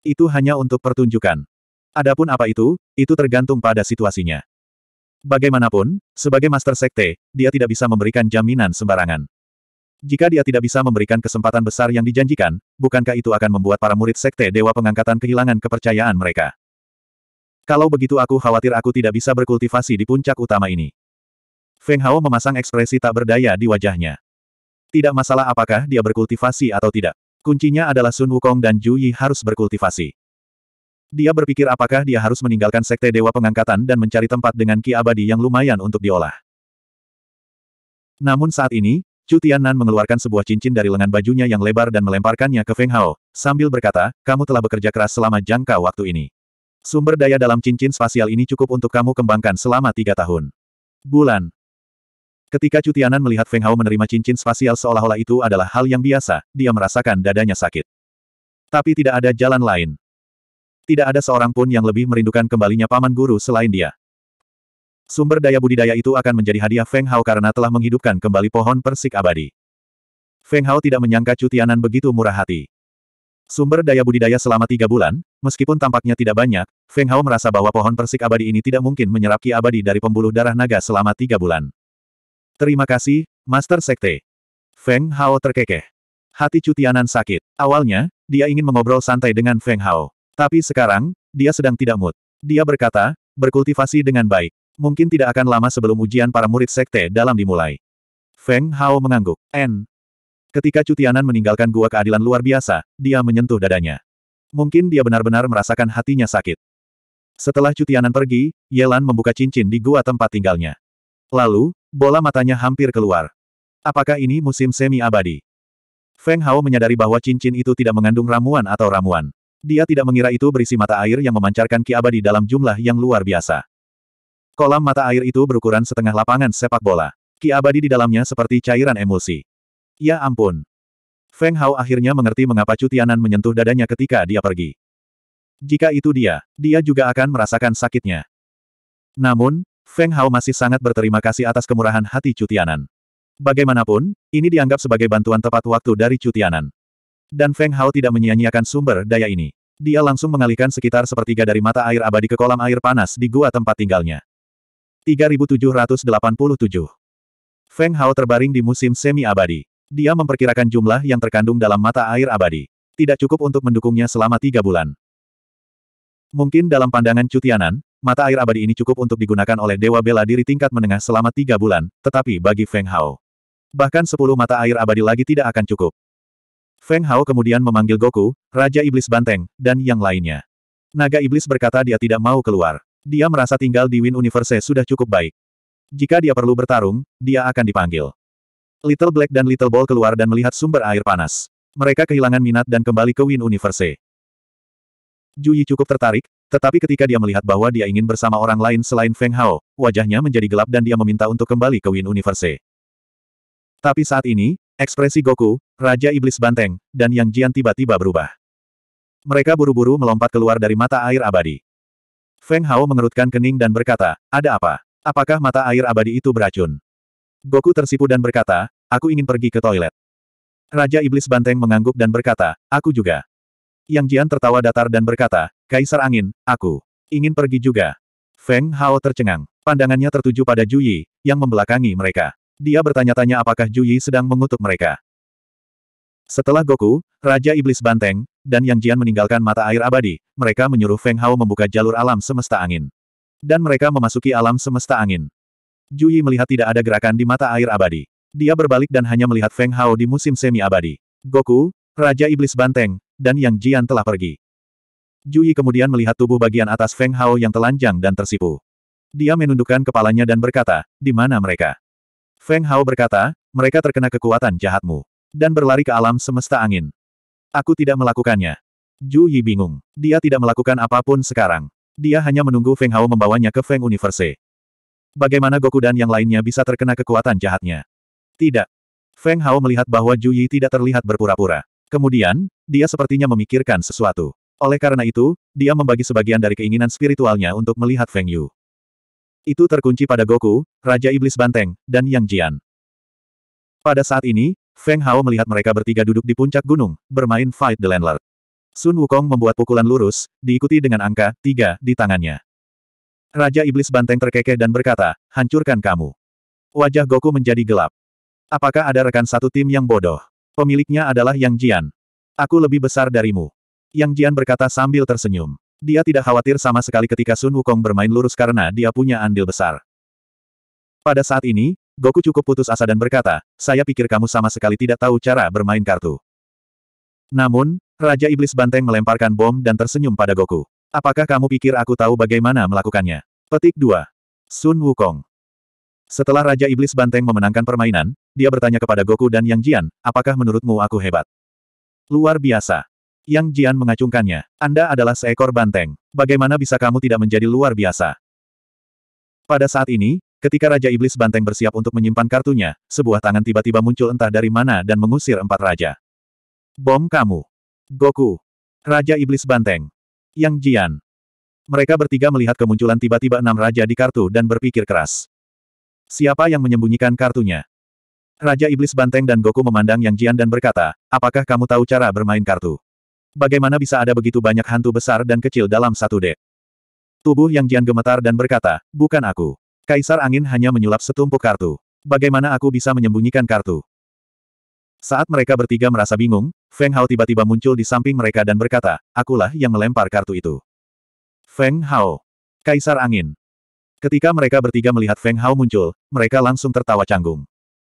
Itu hanya untuk pertunjukan. Adapun apa itu, itu tergantung pada situasinya. Bagaimanapun, sebagai Master Sekte, dia tidak bisa memberikan jaminan sembarangan. Jika dia tidak bisa memberikan kesempatan besar yang dijanjikan, bukankah itu akan membuat para murid Sekte Dewa Pengangkatan kehilangan kepercayaan mereka? Kalau begitu aku khawatir aku tidak bisa berkultivasi di puncak utama ini. Feng Hao memasang ekspresi tak berdaya di wajahnya. Tidak masalah apakah dia berkultivasi atau tidak. Kuncinya adalah Sun Wukong dan Ju Yi harus berkultivasi. Dia berpikir apakah dia harus meninggalkan Sekte Dewa Pengangkatan dan mencari tempat dengan ki abadi yang lumayan untuk diolah. Namun saat ini, Chu Tiannan mengeluarkan sebuah cincin dari lengan bajunya yang lebar dan melemparkannya ke Feng Hao, sambil berkata, kamu telah bekerja keras selama jangka waktu ini. Sumber daya dalam cincin spasial ini cukup untuk kamu kembangkan selama tiga tahun. Bulan. Ketika Chu Tiannan melihat Feng Hao menerima cincin spasial seolah-olah itu adalah hal yang biasa, dia merasakan dadanya sakit. Tapi tidak ada jalan lain. Tidak ada seorang pun yang lebih merindukan kembalinya paman guru selain dia. Sumber daya budidaya itu akan menjadi hadiah Feng Hao karena telah menghidupkan kembali pohon persik abadi. Feng Hao tidak menyangka Cutianan begitu murah hati. Sumber daya budidaya selama tiga bulan, meskipun tampaknya tidak banyak, Feng Hao merasa bahwa pohon persik abadi ini tidak mungkin menyerap ki abadi dari pembuluh darah naga selama tiga bulan. Terima kasih, Master Sekte. Feng Hao terkekeh. Hati Cutianan sakit. Awalnya, dia ingin mengobrol santai dengan Feng Hao. Tapi sekarang, dia sedang tidak mood. Dia berkata, berkultivasi dengan baik. Mungkin tidak akan lama sebelum ujian para murid sekte dalam dimulai. Feng Hao mengangguk. N. Ketika Cutianan meninggalkan gua keadilan luar biasa, dia menyentuh dadanya. Mungkin dia benar-benar merasakan hatinya sakit. Setelah Cutianan pergi, Yelan membuka cincin di gua tempat tinggalnya. Lalu, bola matanya hampir keluar. Apakah ini musim semi abadi? Feng Hao menyadari bahwa cincin itu tidak mengandung ramuan atau ramuan. Dia tidak mengira itu berisi mata air yang memancarkan ki abadi dalam jumlah yang luar biasa. Kolam mata air itu berukuran setengah lapangan sepak bola. Ki abadi di dalamnya seperti cairan emulsi. Ya ampun. Feng Hao akhirnya mengerti mengapa Cutianan menyentuh dadanya ketika dia pergi. Jika itu dia, dia juga akan merasakan sakitnya. Namun, Feng Hao masih sangat berterima kasih atas kemurahan hati Cutianan. Bagaimanapun, ini dianggap sebagai bantuan tepat waktu dari Cutianan. Dan Feng Hao tidak menyia-nyiakan sumber daya ini. Dia langsung mengalihkan sekitar sepertiga dari mata air abadi ke kolam air panas di gua tempat tinggalnya. 3787 Feng Hao terbaring di musim semi abadi. Dia memperkirakan jumlah yang terkandung dalam mata air abadi. Tidak cukup untuk mendukungnya selama tiga bulan. Mungkin dalam pandangan Cutianan, mata air abadi ini cukup untuk digunakan oleh Dewa Bela Diri tingkat menengah selama tiga bulan, tetapi bagi Feng Hao. Bahkan sepuluh mata air abadi lagi tidak akan cukup. Feng Hao kemudian memanggil Goku, Raja Iblis Banteng, dan yang lainnya. Naga Iblis berkata dia tidak mau keluar. Dia merasa tinggal di Win Universe sudah cukup baik. Jika dia perlu bertarung, dia akan dipanggil. Little Black dan Little Ball keluar dan melihat sumber air panas. Mereka kehilangan minat dan kembali ke Win Universe. Yi cukup tertarik, tetapi ketika dia melihat bahwa dia ingin bersama orang lain selain Feng Hao, wajahnya menjadi gelap dan dia meminta untuk kembali ke Win Universe. Tapi saat ini, Ekspresi Goku, Raja Iblis Banteng, dan Yang Jian tiba-tiba berubah. Mereka buru-buru melompat keluar dari mata air abadi. Feng Hao mengerutkan kening dan berkata, ada apa? Apakah mata air abadi itu beracun? Goku tersipu dan berkata, aku ingin pergi ke toilet. Raja Iblis Banteng mengangguk dan berkata, aku juga. Yang Jian tertawa datar dan berkata, Kaisar Angin, aku ingin pergi juga. Feng Hao tercengang. Pandangannya tertuju pada Ju Yi, yang membelakangi mereka. Dia bertanya-tanya apakah Ju Yi sedang mengutuk mereka. Setelah Goku, Raja Iblis Banteng, dan Yang Jian meninggalkan mata air abadi, mereka menyuruh Feng Hao membuka jalur alam semesta angin. Dan mereka memasuki alam semesta angin. Ju Yi melihat tidak ada gerakan di mata air abadi. Dia berbalik dan hanya melihat Feng Hao di musim semi abadi. Goku, Raja Iblis Banteng, dan Yang Jian telah pergi. Jui kemudian melihat tubuh bagian atas Feng Hao yang telanjang dan tersipu. Dia menundukkan kepalanya dan berkata, di mana mereka? Feng Hao berkata, mereka terkena kekuatan jahatmu. Dan berlari ke alam semesta angin. Aku tidak melakukannya. Ju Yi bingung. Dia tidak melakukan apa pun sekarang. Dia hanya menunggu Feng Hao membawanya ke Feng Universe. Bagaimana Goku dan yang lainnya bisa terkena kekuatan jahatnya? Tidak. Feng Hao melihat bahwa Ju Yi tidak terlihat berpura-pura. Kemudian, dia sepertinya memikirkan sesuatu. Oleh karena itu, dia membagi sebagian dari keinginan spiritualnya untuk melihat Feng Yu. Itu terkunci pada Goku, Raja Iblis Banteng, dan Yang Jian. Pada saat ini, Feng Hao melihat mereka bertiga duduk di puncak gunung, bermain Fight the Landlord. Sun Wukong membuat pukulan lurus, diikuti dengan angka tiga di tangannya. Raja Iblis Banteng terkekeh dan berkata, hancurkan kamu. Wajah Goku menjadi gelap. Apakah ada rekan satu tim yang bodoh? Pemiliknya adalah Yang Jian. Aku lebih besar darimu. Yang Jian berkata sambil tersenyum. Dia tidak khawatir sama sekali ketika Sun Wukong bermain lurus karena dia punya andil besar. Pada saat ini, Goku cukup putus asa dan berkata, saya pikir kamu sama sekali tidak tahu cara bermain kartu. Namun, Raja Iblis Banteng melemparkan bom dan tersenyum pada Goku. Apakah kamu pikir aku tahu bagaimana melakukannya? Petik 2. Sun Wukong. Setelah Raja Iblis Banteng memenangkan permainan, dia bertanya kepada Goku dan Yang Jian, apakah menurutmu aku hebat? Luar biasa. Yang Jian mengacungkannya. Anda adalah seekor banteng. Bagaimana bisa kamu tidak menjadi luar biasa? Pada saat ini, ketika Raja Iblis Banteng bersiap untuk menyimpan kartunya, sebuah tangan tiba-tiba muncul entah dari mana dan mengusir empat raja. Bom kamu. Goku. Raja Iblis Banteng. Yang Jian. Mereka bertiga melihat kemunculan tiba-tiba enam raja di kartu dan berpikir keras. Siapa yang menyembunyikan kartunya? Raja Iblis Banteng dan Goku memandang Yang Jian dan berkata, apakah kamu tahu cara bermain kartu? Bagaimana bisa ada begitu banyak hantu besar dan kecil dalam satu dek? Tubuh Yang Jian gemetar dan berkata, bukan aku. Kaisar Angin hanya menyulap setumpuk kartu. Bagaimana aku bisa menyembunyikan kartu? Saat mereka bertiga merasa bingung, Feng Hao tiba-tiba muncul di samping mereka dan berkata, akulah yang melempar kartu itu. Feng Hao. Kaisar Angin. Ketika mereka bertiga melihat Feng Hao muncul, mereka langsung tertawa canggung.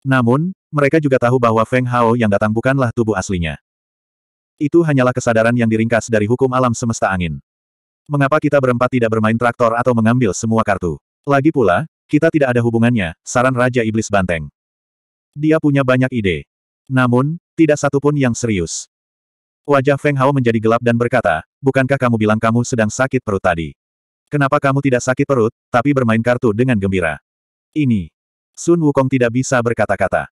Namun, mereka juga tahu bahwa Feng Hao yang datang bukanlah tubuh aslinya. Itu hanyalah kesadaran yang diringkas dari hukum alam semesta angin. Mengapa kita berempat tidak bermain traktor atau mengambil semua kartu? Lagi pula, kita tidak ada hubungannya, saran Raja Iblis Banteng. Dia punya banyak ide. Namun, tidak satupun yang serius. Wajah Feng Hao menjadi gelap dan berkata, bukankah kamu bilang kamu sedang sakit perut tadi? Kenapa kamu tidak sakit perut, tapi bermain kartu dengan gembira? Ini. Sun Wukong tidak bisa berkata-kata.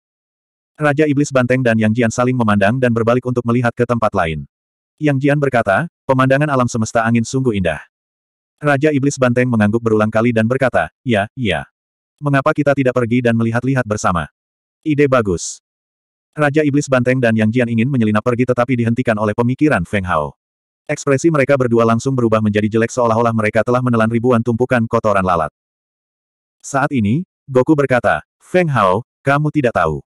Raja Iblis Banteng dan Yang Jian saling memandang dan berbalik untuk melihat ke tempat lain. Yang Jian berkata, pemandangan alam semesta angin sungguh indah. Raja Iblis Banteng mengangguk berulang kali dan berkata, ya, iya. Mengapa kita tidak pergi dan melihat-lihat bersama? Ide bagus. Raja Iblis Banteng dan Yang Jian ingin menyelinap pergi tetapi dihentikan oleh pemikiran Feng Hao. Ekspresi mereka berdua langsung berubah menjadi jelek seolah-olah mereka telah menelan ribuan tumpukan kotoran lalat. Saat ini, Goku berkata, Feng Hao, kamu tidak tahu.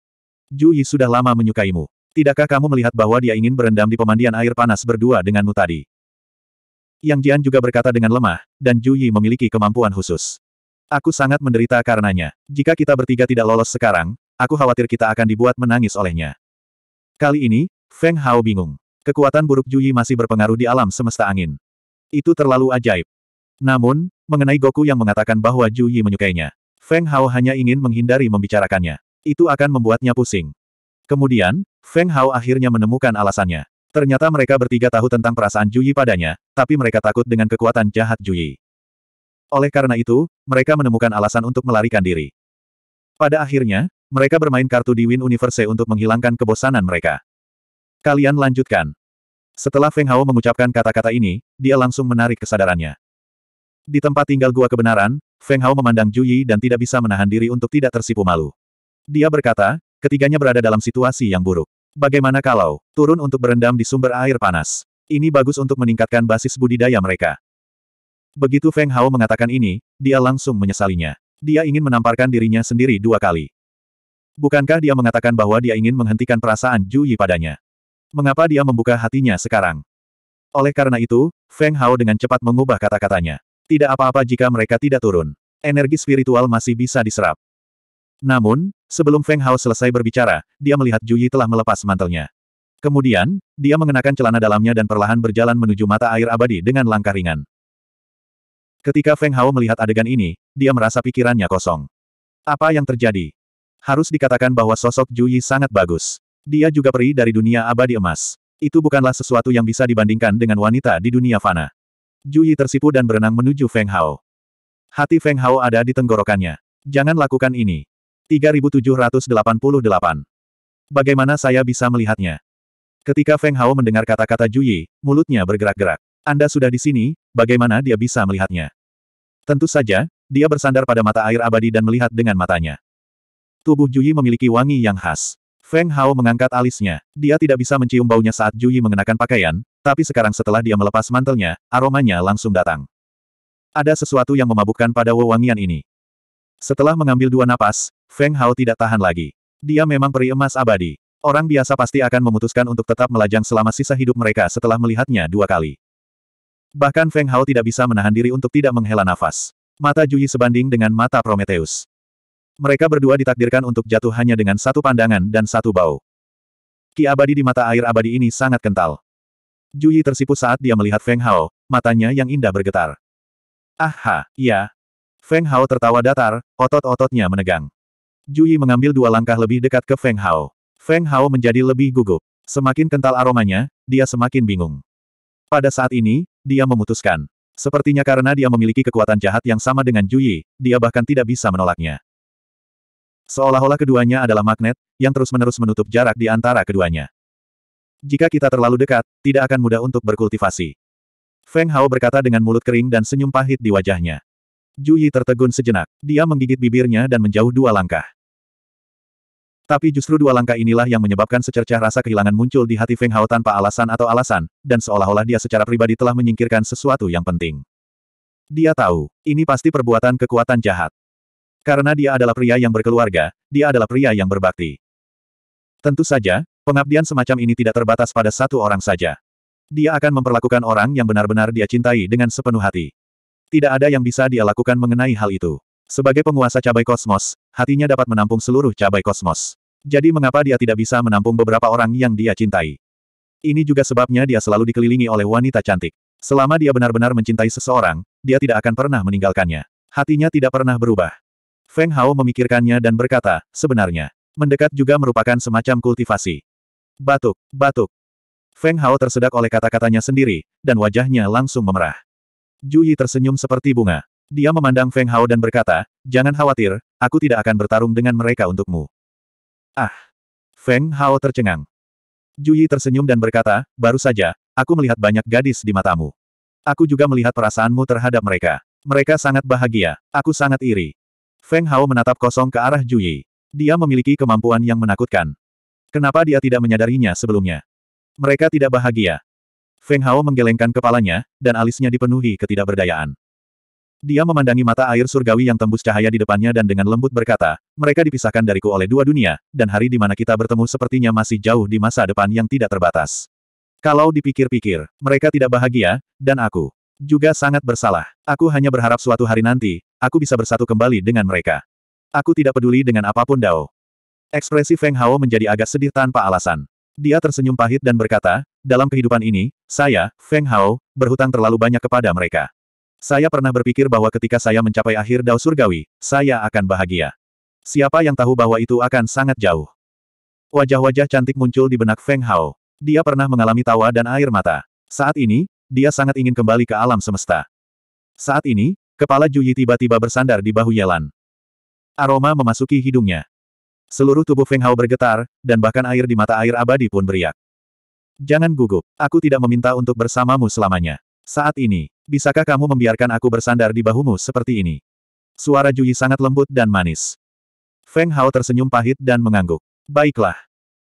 Ju Yi sudah lama menyukaimu. Tidakkah kamu melihat bahwa dia ingin berendam di pemandian air panas berdua denganmu tadi? Yang Jian juga berkata dengan lemah, dan Ju Yi memiliki kemampuan khusus. Aku sangat menderita karenanya. Jika kita bertiga tidak lolos sekarang, Aku khawatir kita akan dibuat menangis olehnya. Kali ini, Feng Hao bingung. Kekuatan buruk Juyi masih berpengaruh di alam semesta angin. Itu terlalu ajaib. Namun, mengenai Goku yang mengatakan bahwa Juyi menyukainya, Feng Hao hanya ingin menghindari membicarakannya. Itu akan membuatnya pusing. Kemudian, Feng Hao akhirnya menemukan alasannya. Ternyata mereka bertiga tahu tentang perasaan Juyi padanya, tapi mereka takut dengan kekuatan jahat Juyi. Oleh karena itu, mereka menemukan alasan untuk melarikan diri. Pada akhirnya, mereka bermain kartu di Win Universe untuk menghilangkan kebosanan mereka. Kalian lanjutkan. Setelah Feng Hao mengucapkan kata-kata ini, dia langsung menarik kesadarannya. Di tempat tinggal gua kebenaran, Feng Hao memandang Ju Yi dan tidak bisa menahan diri untuk tidak tersipu malu. Dia berkata, ketiganya berada dalam situasi yang buruk. Bagaimana kalau turun untuk berendam di sumber air panas? Ini bagus untuk meningkatkan basis budidaya mereka. Begitu Feng Hao mengatakan ini, dia langsung menyesalinya. Dia ingin menamparkan dirinya sendiri dua kali. Bukankah dia mengatakan bahwa dia ingin menghentikan perasaan Ju Yi padanya? Mengapa dia membuka hatinya sekarang? Oleh karena itu, Feng Hao dengan cepat mengubah kata-katanya. Tidak apa-apa jika mereka tidak turun. Energi spiritual masih bisa diserap. Namun, sebelum Feng Hao selesai berbicara, dia melihat Ju Yi telah melepas mantelnya. Kemudian, dia mengenakan celana dalamnya dan perlahan berjalan menuju mata air abadi dengan langkah ringan. Ketika Feng Hao melihat adegan ini, dia merasa pikirannya kosong. Apa yang terjadi? Harus dikatakan bahwa sosok Ju Yi sangat bagus. Dia juga peri dari dunia abadi emas. Itu bukanlah sesuatu yang bisa dibandingkan dengan wanita di dunia fana. Ju Yi tersipu dan berenang menuju Feng Hao. Hati Feng Hao ada di tenggorokannya. Jangan lakukan ini. 3788. Bagaimana saya bisa melihatnya? Ketika Feng Hao mendengar kata-kata Ju Yi, mulutnya bergerak-gerak. Anda sudah di sini, bagaimana dia bisa melihatnya? Tentu saja, dia bersandar pada mata air abadi dan melihat dengan matanya. Tubuh Ju Yi memiliki wangi yang khas. Feng Hao mengangkat alisnya. Dia tidak bisa mencium baunya saat Ju Yi mengenakan pakaian, tapi sekarang setelah dia melepas mantelnya, aromanya langsung datang. Ada sesuatu yang memabukkan pada wewangian ini. Setelah mengambil dua napas, Feng Hao tidak tahan lagi. Dia memang peri emas abadi. Orang biasa pasti akan memutuskan untuk tetap melajang selama sisa hidup mereka setelah melihatnya dua kali. Bahkan Feng Hao tidak bisa menahan diri untuk tidak menghela nafas. Mata Juyi sebanding dengan mata Prometheus. Mereka berdua ditakdirkan untuk jatuh hanya dengan satu pandangan dan satu bau. Ki abadi di mata air abadi ini sangat kental. Juyi tersipu saat dia melihat Feng Hao, matanya yang indah bergetar. Aha, iya. Feng Hao tertawa datar, otot-ototnya menegang. Juyi mengambil dua langkah lebih dekat ke Feng Hao. Feng Hao menjadi lebih gugup. Semakin kental aromanya, dia semakin bingung. Pada saat ini, dia memutuskan. Sepertinya karena dia memiliki kekuatan jahat yang sama dengan Juyi, dia bahkan tidak bisa menolaknya. Seolah-olah keduanya adalah magnet, yang terus-menerus menutup jarak di antara keduanya. Jika kita terlalu dekat, tidak akan mudah untuk berkultivasi. Feng Hao berkata dengan mulut kering dan senyum pahit di wajahnya. Juyi tertegun sejenak. Dia menggigit bibirnya dan menjauh dua langkah. Tapi justru dua langkah inilah yang menyebabkan secercah rasa kehilangan muncul di hati Feng Hao tanpa alasan atau alasan, dan seolah-olah dia secara pribadi telah menyingkirkan sesuatu yang penting. Dia tahu, ini pasti perbuatan kekuatan jahat. Karena dia adalah pria yang berkeluarga, dia adalah pria yang berbakti. Tentu saja, pengabdian semacam ini tidak terbatas pada satu orang saja. Dia akan memperlakukan orang yang benar-benar dia cintai dengan sepenuh hati. Tidak ada yang bisa dia lakukan mengenai hal itu. Sebagai penguasa cabai kosmos, hatinya dapat menampung seluruh cabai kosmos. Jadi mengapa dia tidak bisa menampung beberapa orang yang dia cintai? Ini juga sebabnya dia selalu dikelilingi oleh wanita cantik. Selama dia benar-benar mencintai seseorang, dia tidak akan pernah meninggalkannya. Hatinya tidak pernah berubah. Feng Hao memikirkannya dan berkata, sebenarnya, mendekat juga merupakan semacam kultivasi. Batuk, batuk. Feng Hao tersedak oleh kata-katanya sendiri, dan wajahnya langsung memerah. Ju Yi tersenyum seperti bunga. Dia memandang Feng Hao dan berkata, jangan khawatir, aku tidak akan bertarung dengan mereka untukmu. Ah! Feng Hao tercengang. Ju Yi tersenyum dan berkata, baru saja, aku melihat banyak gadis di matamu. Aku juga melihat perasaanmu terhadap mereka. Mereka sangat bahagia. Aku sangat iri. Feng Hao menatap kosong ke arah Ju Yi. Dia memiliki kemampuan yang menakutkan. Kenapa dia tidak menyadarinya sebelumnya? Mereka tidak bahagia. Feng Hao menggelengkan kepalanya, dan alisnya dipenuhi ketidakberdayaan. Dia memandangi mata air surgawi yang tembus cahaya di depannya dan dengan lembut berkata, mereka dipisahkan dariku oleh dua dunia, dan hari di mana kita bertemu sepertinya masih jauh di masa depan yang tidak terbatas. Kalau dipikir-pikir, mereka tidak bahagia, dan aku juga sangat bersalah. Aku hanya berharap suatu hari nanti, aku bisa bersatu kembali dengan mereka. Aku tidak peduli dengan apa pun Dao. Ekspresi Feng Hao menjadi agak sedih tanpa alasan. Dia tersenyum pahit dan berkata, dalam kehidupan ini, saya, Feng Hao, berhutang terlalu banyak kepada mereka. Saya pernah berpikir bahwa ketika saya mencapai akhir dao surgawi, saya akan bahagia. Siapa yang tahu bahwa itu akan sangat jauh. Wajah-wajah cantik muncul di benak Feng Hao. Dia pernah mengalami tawa dan air mata. Saat ini, dia sangat ingin kembali ke alam semesta. Saat ini, kepala Juyi tiba-tiba bersandar di bahu Yelan. Aroma memasuki hidungnya. Seluruh tubuh Feng Hao bergetar, dan bahkan air di mata air abadi pun beriak. Jangan gugup, aku tidak meminta untuk bersamamu selamanya. Saat ini, bisakah kamu membiarkan aku bersandar di bahumu seperti ini? Suara Juyi sangat lembut dan manis. Feng Hao tersenyum pahit dan mengangguk. Baiklah.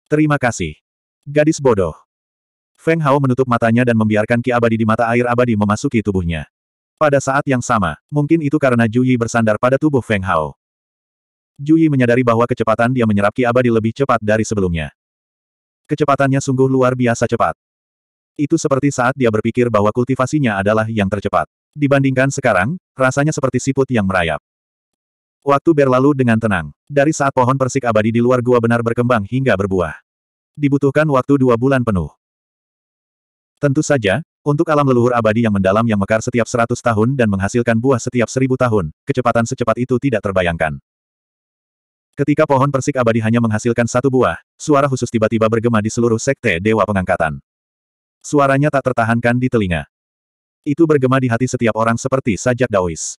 Terima kasih. Gadis bodoh. Feng Hao menutup matanya dan membiarkan ki abadi di mata air abadi memasuki tubuhnya. Pada saat yang sama, mungkin itu karena Juyi bersandar pada tubuh Feng Hao. Juyi menyadari bahwa kecepatan dia menyerap ki abadi lebih cepat dari sebelumnya. Kecepatannya sungguh luar biasa cepat. Itu seperti saat dia berpikir bahwa kultivasinya adalah yang tercepat. Dibandingkan sekarang, rasanya seperti siput yang merayap. Waktu berlalu dengan tenang. Dari saat pohon persik abadi di luar gua benar berkembang hingga berbuah. Dibutuhkan waktu dua bulan penuh. Tentu saja, untuk alam leluhur abadi yang mendalam yang mekar setiap seratus tahun dan menghasilkan buah setiap seribu tahun, kecepatan secepat itu tidak terbayangkan. Ketika pohon persik abadi hanya menghasilkan satu buah, suara khusus tiba-tiba bergema di seluruh sekte Dewa Pengangkatan. Suaranya tak tertahankan di telinga. Itu bergema di hati setiap orang seperti sajak Daois.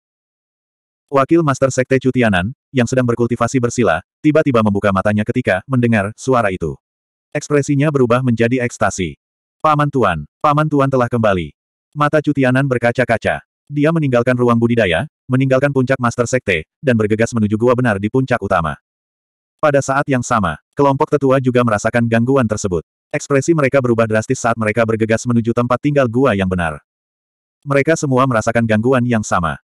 Wakil Master Sekte Cutianan, yang sedang berkultivasi bersila, tiba-tiba membuka matanya ketika mendengar suara itu. Ekspresinya berubah menjadi ekstasi. Paman Tuan, Paman Tuan telah kembali. Mata Cutianan berkaca-kaca. Dia meninggalkan ruang budidaya, meninggalkan puncak Master Sekte, dan bergegas menuju gua benar di puncak utama. Pada saat yang sama, kelompok tetua juga merasakan gangguan tersebut. Ekspresi mereka berubah drastis saat mereka bergegas menuju tempat tinggal gua yang benar. Mereka semua merasakan gangguan yang sama.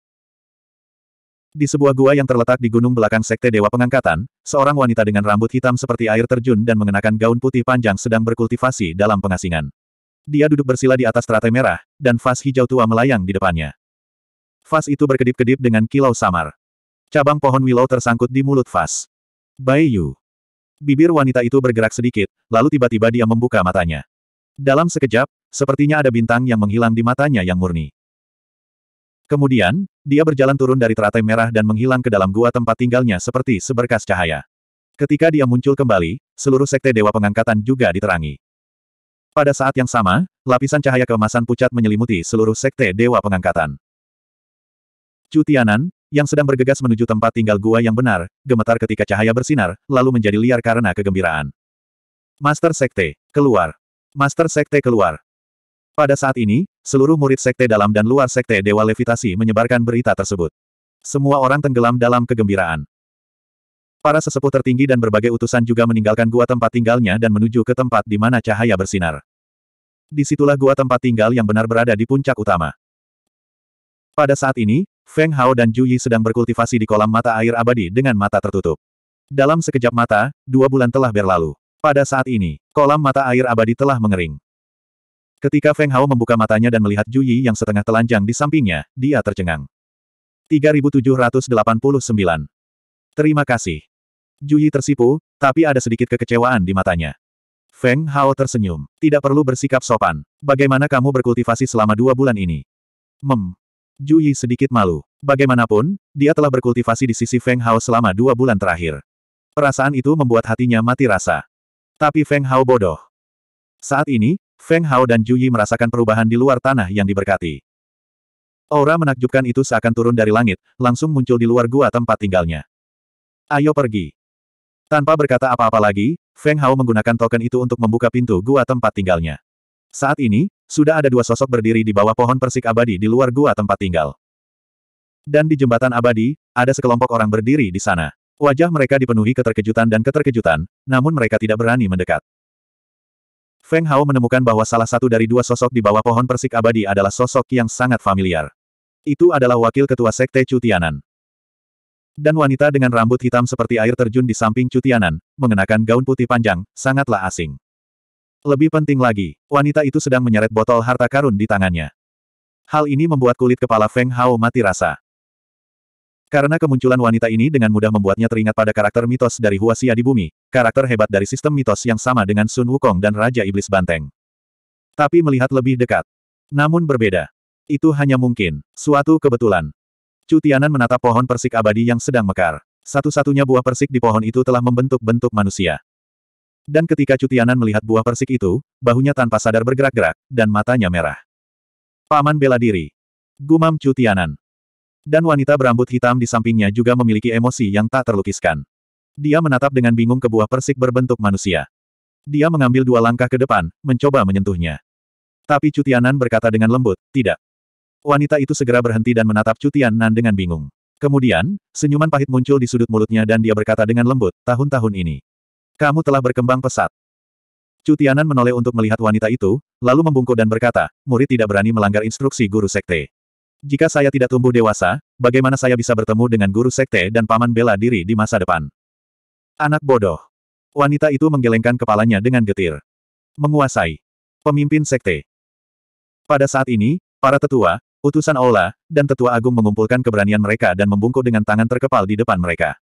Di sebuah gua yang terletak di gunung belakang Sekte Dewa Pengangkatan, seorang wanita dengan rambut hitam seperti air terjun dan mengenakan gaun putih panjang sedang berkultivasi dalam pengasingan. Dia duduk bersila di atas teratai merah, dan vas hijau tua melayang di depannya. Vas itu berkedip-kedip dengan kilau samar. Cabang pohon willow tersangkut di mulut vas. Bai Yu. Bibir wanita itu bergerak sedikit, lalu tiba-tiba dia membuka matanya. Dalam sekejap, sepertinya ada bintang yang menghilang di matanya yang murni. Kemudian, dia berjalan turun dari teratai merah dan menghilang ke dalam gua tempat tinggalnya seperti seberkas cahaya. Ketika dia muncul kembali, seluruh sekte dewa pengangkatan juga diterangi. Pada saat yang sama, lapisan cahaya keemasan pucat menyelimuti seluruh sekte dewa pengangkatan. Cutianan, yang sedang bergegas menuju tempat tinggal gua yang benar, gemetar ketika cahaya bersinar, lalu menjadi liar karena kegembiraan. Master Sekte, keluar. Master Sekte keluar. Pada saat ini, seluruh murid Sekte dalam dan luar Sekte Dewa Levitasi menyebarkan berita tersebut. Semua orang tenggelam dalam kegembiraan. Para sesepuh tertinggi dan berbagai utusan juga meninggalkan gua tempat tinggalnya dan menuju ke tempat di mana cahaya bersinar. Di situlah gua tempat tinggal yang benar berada di puncak utama. Pada saat ini, Feng Hao dan Ju Yi sedang berkultivasi di kolam mata air abadi dengan mata tertutup. Dalam sekejap mata, dua bulan telah berlalu. Pada saat ini, kolam mata air abadi telah mengering. Ketika Feng Hao membuka matanya dan melihat Ju Yi yang setengah telanjang di sampingnya, dia tercengang. 3789. Terima kasih. Ju Yi tersipu, tapi ada sedikit kekecewaan di matanya. Feng Hao tersenyum. Tidak perlu bersikap sopan. Bagaimana kamu berkultivasi selama dua bulan ini? Mem. Ju Yi sedikit malu. Bagaimanapun, dia telah berkultivasi di sisi Feng Hao selama dua bulan terakhir. Perasaan itu membuat hatinya mati rasa. Tapi Feng Hao bodoh. Saat ini, Feng Hao dan Ju Yi merasakan perubahan di luar tanah yang diberkati. Aura menakjubkan itu seakan turun dari langit, langsung muncul di luar gua tempat tinggalnya. Ayo pergi. Tanpa berkata apa-apa lagi, Feng Hao menggunakan token itu untuk membuka pintu gua tempat tinggalnya. Saat ini, sudah ada dua sosok berdiri di bawah pohon persik abadi di luar gua tempat tinggal. Dan di jembatan abadi, ada sekelompok orang berdiri di sana. Wajah mereka dipenuhi keterkejutan dan keterkejutan, namun mereka tidak berani mendekat. Feng Hao menemukan bahwa salah satu dari dua sosok di bawah pohon persik abadi adalah sosok yang sangat familiar. Itu adalah wakil ketua sekte Cutianan. Dan wanita dengan rambut hitam seperti air terjun di samping Cutianan, mengenakan gaun putih panjang, sangatlah asing. Lebih penting lagi, wanita itu sedang menyeret botol harta karun di tangannya. Hal ini membuat kulit kepala Feng Hao mati rasa. Karena kemunculan wanita ini dengan mudah membuatnya teringat pada karakter mitos dari Huaxia di bumi, karakter hebat dari sistem mitos yang sama dengan Sun Wukong dan Raja Iblis Banteng. Tapi melihat lebih dekat. Namun berbeda. Itu hanya mungkin, suatu kebetulan. Cutianan menatap pohon persik abadi yang sedang mekar. Satu-satunya buah persik di pohon itu telah membentuk bentuk manusia. Dan ketika Cutianan melihat buah persik itu, bahunya tanpa sadar bergerak-gerak, dan matanya merah. Paman bela diri. Gumam Cutianan. Dan wanita berambut hitam di sampingnya juga memiliki emosi yang tak terlukiskan. Dia menatap dengan bingung ke buah persik berbentuk manusia. Dia mengambil dua langkah ke depan, mencoba menyentuhnya. Tapi Cutianan berkata dengan lembut, tidak. Wanita itu segera berhenti dan menatap Cutianan dengan bingung. Kemudian, senyuman pahit muncul di sudut mulutnya dan dia berkata dengan lembut, tahun-tahun ini. Kamu telah berkembang pesat. Cutianan menoleh untuk melihat wanita itu, lalu membungkuk dan berkata, murid tidak berani melanggar instruksi guru sekte. Jika saya tidak tumbuh dewasa, bagaimana saya bisa bertemu dengan guru sekte dan paman bela diri di masa depan? Anak bodoh. Wanita itu menggelengkan kepalanya dengan getir. Menguasai. Pemimpin sekte. Pada saat ini, para tetua, utusan Aula, dan tetua agung mengumpulkan keberanian mereka dan membungkuk dengan tangan terkepal di depan mereka.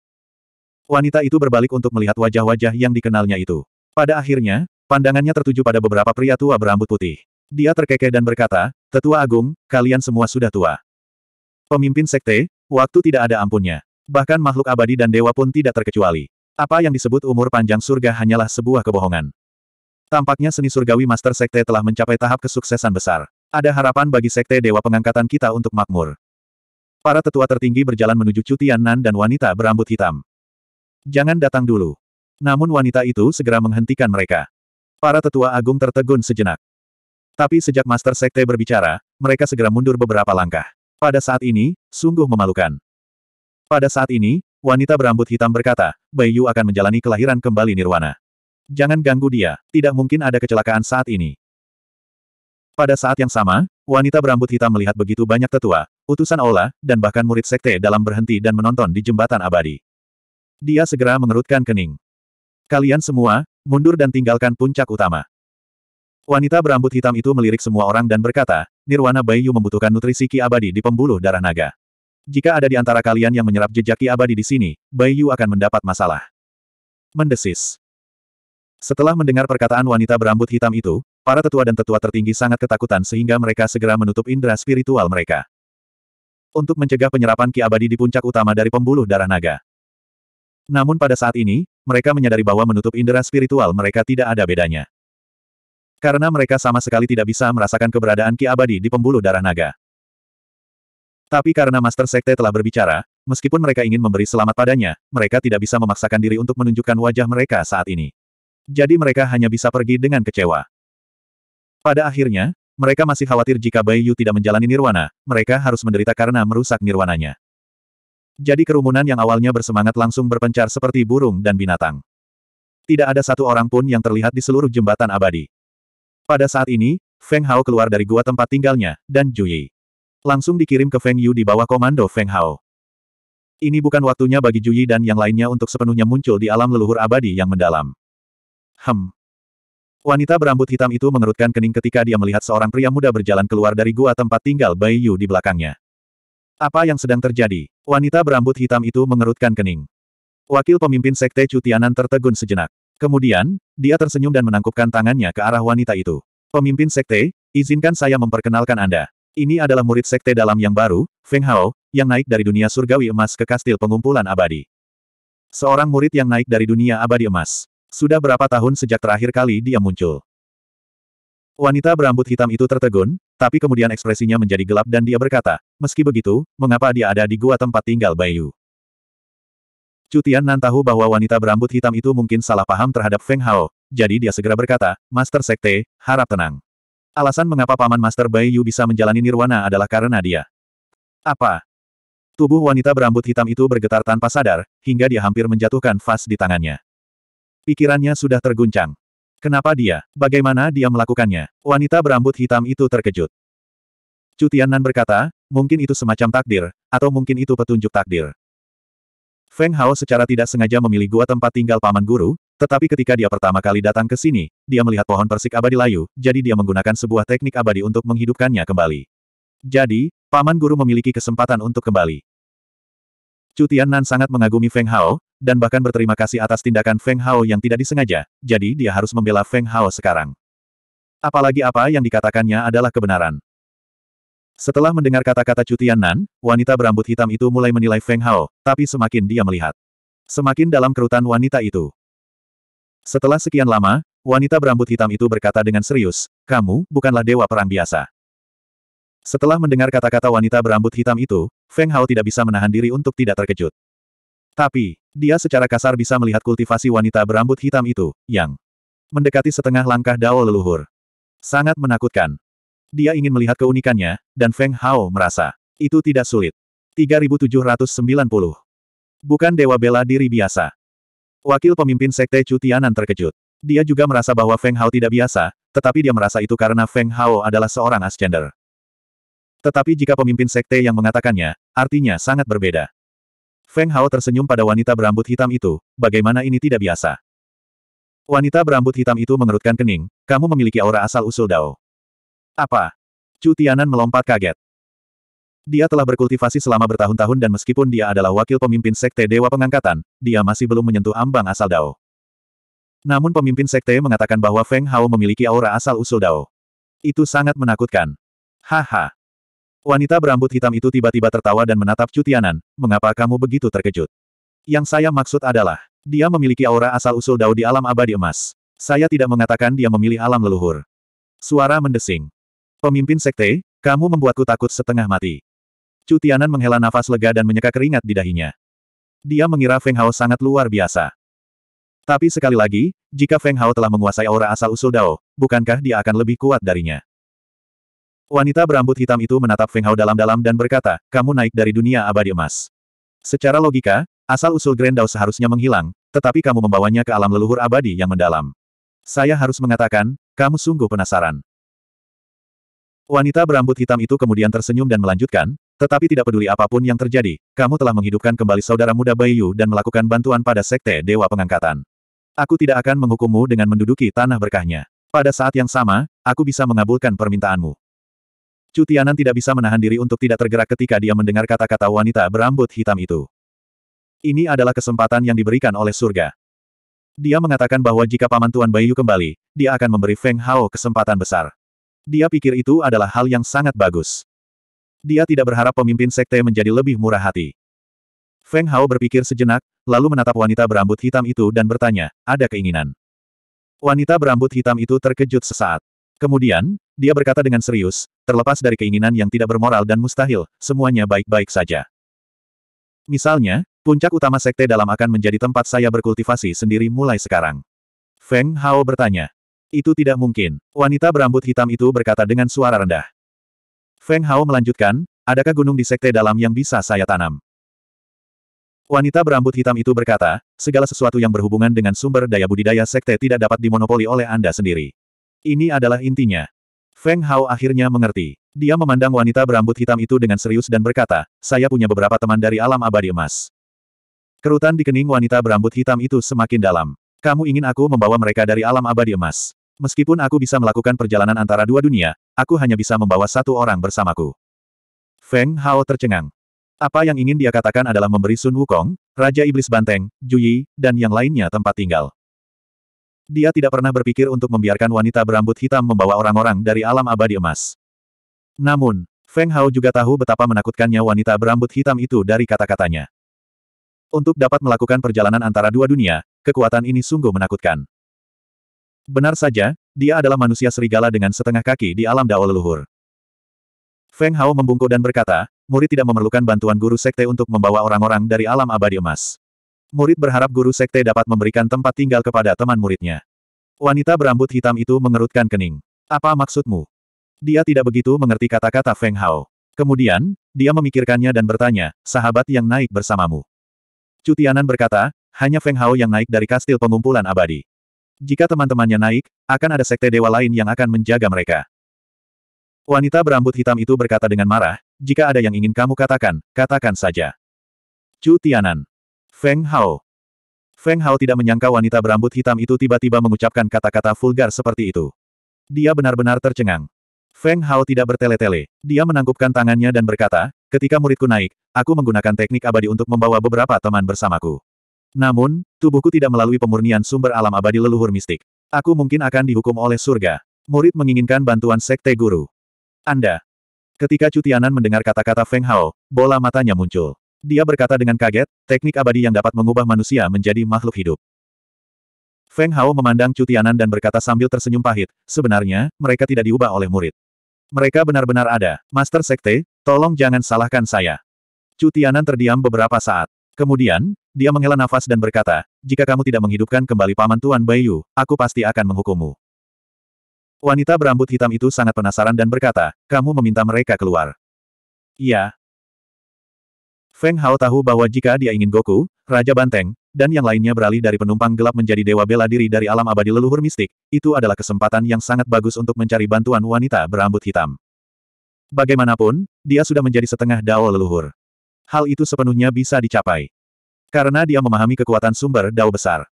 Wanita itu berbalik untuk melihat wajah-wajah yang dikenalnya itu. Pada akhirnya, pandangannya tertuju pada beberapa pria tua berambut putih. Dia terkekeh dan berkata, Tetua Agung, kalian semua sudah tua. Pemimpin sekte, waktu tidak ada ampunnya. Bahkan makhluk abadi dan dewa pun tidak terkecuali. Apa yang disebut umur panjang surga hanyalah sebuah kebohongan. Tampaknya seni surgawi Master Sekte telah mencapai tahap kesuksesan besar. Ada harapan bagi Sekte Dewa Pengangkatan kita untuk makmur. Para tetua tertinggi berjalan menuju Cutian Nan dan wanita berambut hitam. Jangan datang dulu. Namun wanita itu segera menghentikan mereka. Para tetua agung tertegun sejenak. Tapi sejak Master Sekte berbicara, mereka segera mundur beberapa langkah. Pada saat ini, sungguh memalukan. Pada saat ini, wanita berambut hitam berkata, Bayu akan menjalani kelahiran kembali Nirwana. Jangan ganggu dia, tidak mungkin ada kecelakaan saat ini. Pada saat yang sama, wanita berambut hitam melihat begitu banyak tetua, utusan Aula, dan bahkan murid sekte dalam berhenti dan menonton di jembatan abadi. Dia segera mengerutkan kening. Kalian semua, mundur dan tinggalkan puncak utama. Wanita berambut hitam itu melirik semua orang dan berkata, Nirwana Bayu membutuhkan nutrisi ki abadi di pembuluh darah naga. Jika ada di antara kalian yang menyerap jejak ki abadi di sini, Bai Yu akan mendapat masalah. Mendesis. Setelah mendengar perkataan wanita berambut hitam itu, para tetua dan tetua tertinggi sangat ketakutan sehingga mereka segera menutup indera spiritual mereka. Untuk mencegah penyerapan ki abadi di puncak utama dari pembuluh darah naga. Namun pada saat ini, mereka menyadari bahwa menutup indera spiritual mereka tidak ada bedanya. Karena mereka sama sekali tidak bisa merasakan keberadaan ki abadi di pembuluh darah naga. Tapi karena Master Sekte telah berbicara, meskipun mereka ingin memberi selamat padanya, mereka tidak bisa memaksakan diri untuk menunjukkan wajah mereka saat ini. Jadi mereka hanya bisa pergi dengan kecewa. Pada akhirnya, mereka masih khawatir jika Bai Yu tidak menjalani nirwana, mereka harus menderita karena merusak nirwananya. Jadi kerumunan yang awalnya bersemangat langsung berpencar seperti burung dan binatang. Tidak ada satu orang pun yang terlihat di seluruh jembatan abadi. Pada saat ini, Feng Hao keluar dari gua tempat tinggalnya, dan Yi langsung dikirim ke Feng Yu di bawah komando Feng Hao. Ini bukan waktunya bagi Juyi dan yang lainnya untuk sepenuhnya muncul di alam leluhur abadi yang mendalam. Hem. Wanita berambut hitam itu mengerutkan kening ketika dia melihat seorang pria muda berjalan keluar dari gua tempat tinggal Bai Yu di belakangnya. Apa yang sedang terjadi? Wanita berambut hitam itu mengerutkan kening. Wakil pemimpin Sekte Cutianan tertegun sejenak. Kemudian, dia tersenyum dan menangkupkan tangannya ke arah wanita itu. Pemimpin Sekte, izinkan saya memperkenalkan Anda. Ini adalah murid sekte dalam yang baru, Feng Hao, yang naik dari dunia surgawi emas ke kastil pengumpulan abadi. Seorang murid yang naik dari dunia abadi emas. Sudah berapa tahun sejak terakhir kali dia muncul? Wanita berambut hitam itu tertegun, tapi kemudian ekspresinya menjadi gelap dan dia berkata, meski begitu, mengapa dia ada di gua tempat tinggal Bayu? Cutian Nan tahu bahwa wanita berambut hitam itu mungkin salah paham terhadap Feng Hao, jadi dia segera berkata, Master Sekte, harap tenang. Alasan mengapa Paman Master Bai Yu bisa menjalani nirwana adalah karena dia. Apa? Tubuh wanita berambut hitam itu bergetar tanpa sadar, hingga dia hampir menjatuhkan vas di tangannya. Pikirannya sudah terguncang. Kenapa dia? Bagaimana dia melakukannya? Wanita berambut hitam itu terkejut. Cutianan berkata, mungkin itu semacam takdir, atau mungkin itu petunjuk takdir. Feng Hao secara tidak sengaja memilih gua tempat tinggal paman guru, tetapi ketika dia pertama kali datang ke sini, dia melihat pohon persik abadi layu, jadi dia menggunakan sebuah teknik abadi untuk menghidupkannya kembali. Jadi, Paman Guru memiliki kesempatan untuk kembali. Cutian Nan sangat mengagumi Feng Hao, dan bahkan berterima kasih atas tindakan Feng Hao yang tidak disengaja, jadi dia harus membela Feng Hao sekarang. Apalagi apa yang dikatakannya adalah kebenaran. Setelah mendengar kata-kata Cutian Nan, wanita berambut hitam itu mulai menilai Feng Hao, tapi semakin dia melihat. Semakin dalam kerutan wanita itu. Setelah sekian lama, wanita berambut hitam itu berkata dengan serius, kamu, bukanlah dewa perang biasa. Setelah mendengar kata-kata wanita berambut hitam itu, Feng Hao tidak bisa menahan diri untuk tidak terkejut. Tapi, dia secara kasar bisa melihat kultivasi wanita berambut hitam itu, yang mendekati setengah langkah dao leluhur. Sangat menakutkan. Dia ingin melihat keunikannya, dan Feng Hao merasa, itu tidak sulit. 3790. Bukan dewa bela diri biasa. Wakil pemimpin Sekte Cutianan terkejut. Dia juga merasa bahwa Feng Hao tidak biasa, tetapi dia merasa itu karena Feng Hao adalah seorang ascender. Tetapi jika pemimpin Sekte yang mengatakannya, artinya sangat berbeda. Feng Hao tersenyum pada wanita berambut hitam itu, bagaimana ini tidak biasa. Wanita berambut hitam itu mengerutkan kening, kamu memiliki aura asal-usul Dao. Apa? Cutianan melompat kaget. Dia telah berkultivasi selama bertahun-tahun dan meskipun dia adalah wakil pemimpin Sekte Dewa Pengangkatan, dia masih belum menyentuh ambang asal Dao. Namun pemimpin Sekte mengatakan bahwa Feng Hao memiliki aura asal-usul Dao. Itu sangat menakutkan. Haha. Wanita berambut hitam itu tiba-tiba tertawa dan menatap Cutianan, mengapa kamu begitu terkejut? Yang saya maksud adalah, dia memiliki aura asal-usul Dao di alam abadi emas. Saya tidak mengatakan dia memilih alam leluhur. Suara mendesing. Pemimpin Sekte, kamu membuatku takut setengah mati. Chu Tianan menghela nafas lega dan menyeka keringat di dahinya. Dia mengira Feng Hao sangat luar biasa. Tapi sekali lagi, jika Feng Hao telah menguasai aura asal-usul Dao, bukankah dia akan lebih kuat darinya? Wanita berambut hitam itu menatap Feng Hao dalam-dalam dan berkata, kamu naik dari dunia abadi emas. Secara logika, asal-usul Grand Dao seharusnya menghilang, tetapi kamu membawanya ke alam leluhur abadi yang mendalam. Saya harus mengatakan, kamu sungguh penasaran. Wanita berambut hitam itu kemudian tersenyum dan melanjutkan, tetapi tidak peduli apa pun yang terjadi, kamu telah menghidupkan kembali saudara muda Bayu dan melakukan bantuan pada Sekte Dewa Pengangkatan. Aku tidak akan menghukummu dengan menduduki tanah berkahnya. Pada saat yang sama, aku bisa mengabulkan permintaanmu. Chu Tianan tidak bisa menahan diri untuk tidak tergerak ketika dia mendengar kata-kata wanita berambut hitam itu. Ini adalah kesempatan yang diberikan oleh surga. Dia mengatakan bahwa jika Paman Tuan Bayu kembali, dia akan memberi Feng Hao kesempatan besar. Dia pikir itu adalah hal yang sangat bagus. Dia tidak berharap pemimpin sekte menjadi lebih murah hati. Feng Hao berpikir sejenak, lalu menatap wanita berambut hitam itu dan bertanya, ada keinginan. Wanita berambut hitam itu terkejut sesaat. Kemudian, dia berkata dengan serius, terlepas dari keinginan yang tidak bermoral dan mustahil, semuanya baik-baik saja. Misalnya, puncak utama sekte dalam akan menjadi tempat saya berkultivasi sendiri mulai sekarang. Feng Hao bertanya. Itu tidak mungkin. Wanita berambut hitam itu berkata dengan suara rendah. Feng Hao melanjutkan, adakah gunung di sekte dalam yang bisa saya tanam? Wanita berambut hitam itu berkata, segala sesuatu yang berhubungan dengan sumber daya budidaya sekte tidak dapat dimonopoli oleh Anda sendiri. Ini adalah intinya. Feng Hao akhirnya mengerti. Dia memandang wanita berambut hitam itu dengan serius dan berkata, saya punya beberapa teman dari alam abadi emas. Kerutan di kening wanita berambut hitam itu semakin dalam. Kamu ingin aku membawa mereka dari alam abadi emas. Meskipun aku bisa melakukan perjalanan antara dua dunia, aku hanya bisa membawa satu orang bersamaku. Feng Hao tercengang. Apa yang ingin dia katakan adalah memberi Sun Wukong, Raja Iblis Banteng, Juyi, dan yang lainnya tempat tinggal. Dia tidak pernah berpikir untuk membiarkan wanita berambut hitam membawa orang-orang dari alam abadi emas. Namun, Feng Hao juga tahu betapa menakutkannya wanita berambut hitam itu dari kata-katanya. Untuk dapat melakukan perjalanan antara dua dunia, kekuatan ini sungguh menakutkan. Benar saja, dia adalah manusia serigala dengan setengah kaki di alam dao leluhur. Feng Hao membungkuk dan berkata, murid tidak memerlukan bantuan guru sekte untuk membawa orang-orang dari alam abadi emas. Murid berharap guru sekte dapat memberikan tempat tinggal kepada teman muridnya. Wanita berambut hitam itu mengerutkan kening. Apa maksudmu? Dia tidak begitu mengerti kata-kata Feng Hao. Kemudian, dia memikirkannya dan bertanya, sahabat yang naik bersamamu. Cutianan berkata, hanya Feng Hao yang naik dari kastil pengumpulan abadi. Jika teman-temannya naik, akan ada sekte dewa lain yang akan menjaga mereka. Wanita berambut hitam itu berkata dengan marah, jika ada yang ingin kamu katakan, katakan saja. Chu Tianan. Feng Hao. Feng Hao tidak menyangka wanita berambut hitam itu tiba-tiba mengucapkan kata-kata vulgar seperti itu. Dia benar-benar tercengang. Feng Hao tidak bertele-tele. Dia menangkupkan tangannya dan berkata, ketika muridku naik, aku menggunakan teknik abadi untuk membawa beberapa teman bersamaku. Namun, tubuhku tidak melalui pemurnian sumber alam abadi leluhur mistik. Aku mungkin akan dihukum oleh surga. Murid menginginkan bantuan sekte guru. Anda. Ketika Cutianan mendengar kata-kata Feng Hao, bola matanya muncul. Dia berkata dengan kaget, teknik abadi yang dapat mengubah manusia menjadi makhluk hidup. Feng Hao memandang Cutianan dan berkata sambil tersenyum pahit, sebenarnya, mereka tidak diubah oleh murid. Mereka benar-benar ada. Master Sekte, tolong jangan salahkan saya. Cutianan terdiam beberapa saat. Kemudian, dia menghela nafas dan berkata, jika kamu tidak menghidupkan kembali Paman Tuan Bayu, aku pasti akan menghukummu. Wanita berambut hitam itu sangat penasaran dan berkata, kamu meminta mereka keluar. Iya. Feng Hao tahu bahwa jika dia ingin Goku, Raja Banteng, dan yang lainnya beralih dari penumpang gelap menjadi dewa bela diri dari alam abadi leluhur mistik, itu adalah kesempatan yang sangat bagus untuk mencari bantuan wanita berambut hitam. Bagaimanapun, dia sudah menjadi setengah dao leluhur. Hal itu sepenuhnya bisa dicapai. Karena dia memahami kekuatan sumber dao besar.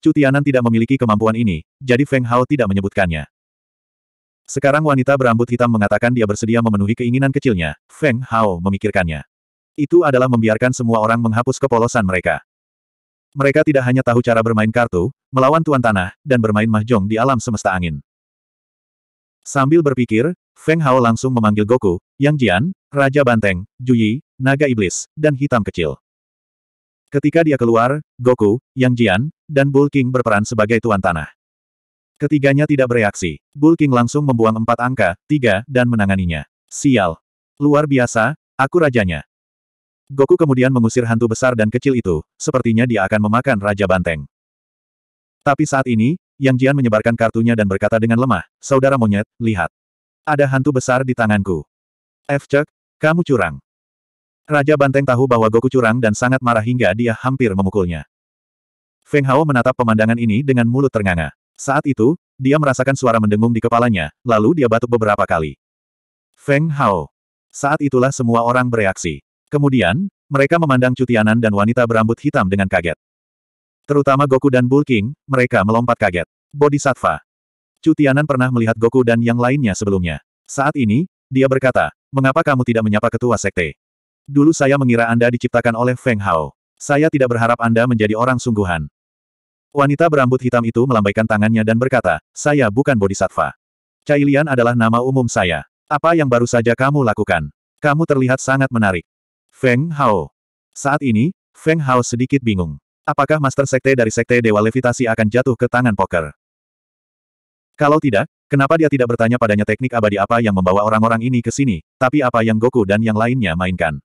Cutianan tidak memiliki kemampuan ini, jadi Feng Hao tidak menyebutkannya. Sekarang wanita berambut hitam mengatakan dia bersedia memenuhi keinginan kecilnya. Feng Hao memikirkannya. Itu adalah membiarkan semua orang menghapus kepolosan mereka. Mereka tidak hanya tahu cara bermain kartu, melawan tuan tanah, dan bermain mahjong di alam semesta angin. Sambil berpikir, Feng Hao langsung memanggil Goku, Yang Jian, Raja Banteng, Juyi, Naga Iblis, dan Hitam Kecil. Ketika dia keluar, Goku, Yang Jian, dan Bull King berperan sebagai tuan tanah. Ketiganya tidak bereaksi. Bull King langsung membuang empat angka, tiga, dan menanganinya. Sial. Luar biasa, aku rajanya. Goku kemudian mengusir hantu besar dan kecil itu, sepertinya dia akan memakan Raja Banteng. Tapi saat ini, Yang Jian menyebarkan kartunya dan berkata dengan lemah, Saudara monyet, lihat. Ada hantu besar di tanganku. F. Cek, kamu curang. Raja Banteng tahu bahwa Goku curang dan sangat marah hingga dia hampir memukulnya. Feng Hao menatap pemandangan ini dengan mulut ternganga. Saat itu, dia merasakan suara mendengung di kepalanya, lalu dia batuk beberapa kali. Feng Hao. Saat itulah semua orang bereaksi. Kemudian, mereka memandang Cutianan dan wanita berambut hitam dengan kaget. Terutama Goku dan Bull King, mereka melompat kaget. Bodhisattva. Cutianan pernah melihat Goku dan yang lainnya sebelumnya. Saat ini, dia berkata, mengapa kamu tidak menyapa ketua sekte? Dulu saya mengira Anda diciptakan oleh Feng Hao. Saya tidak berharap Anda menjadi orang sungguhan. Wanita berambut hitam itu melambaikan tangannya dan berkata, saya bukan bodhisattva. Cailian adalah nama umum saya. Apa yang baru saja kamu lakukan? Kamu terlihat sangat menarik. Feng Hao. Saat ini, Feng Hao sedikit bingung. Apakah Master Sekte dari Sekte Dewa Levitasi akan jatuh ke tangan poker? Kalau tidak, kenapa dia tidak bertanya padanya teknik abadi apa yang membawa orang-orang ini ke sini, tapi apa yang Goku dan yang lainnya mainkan?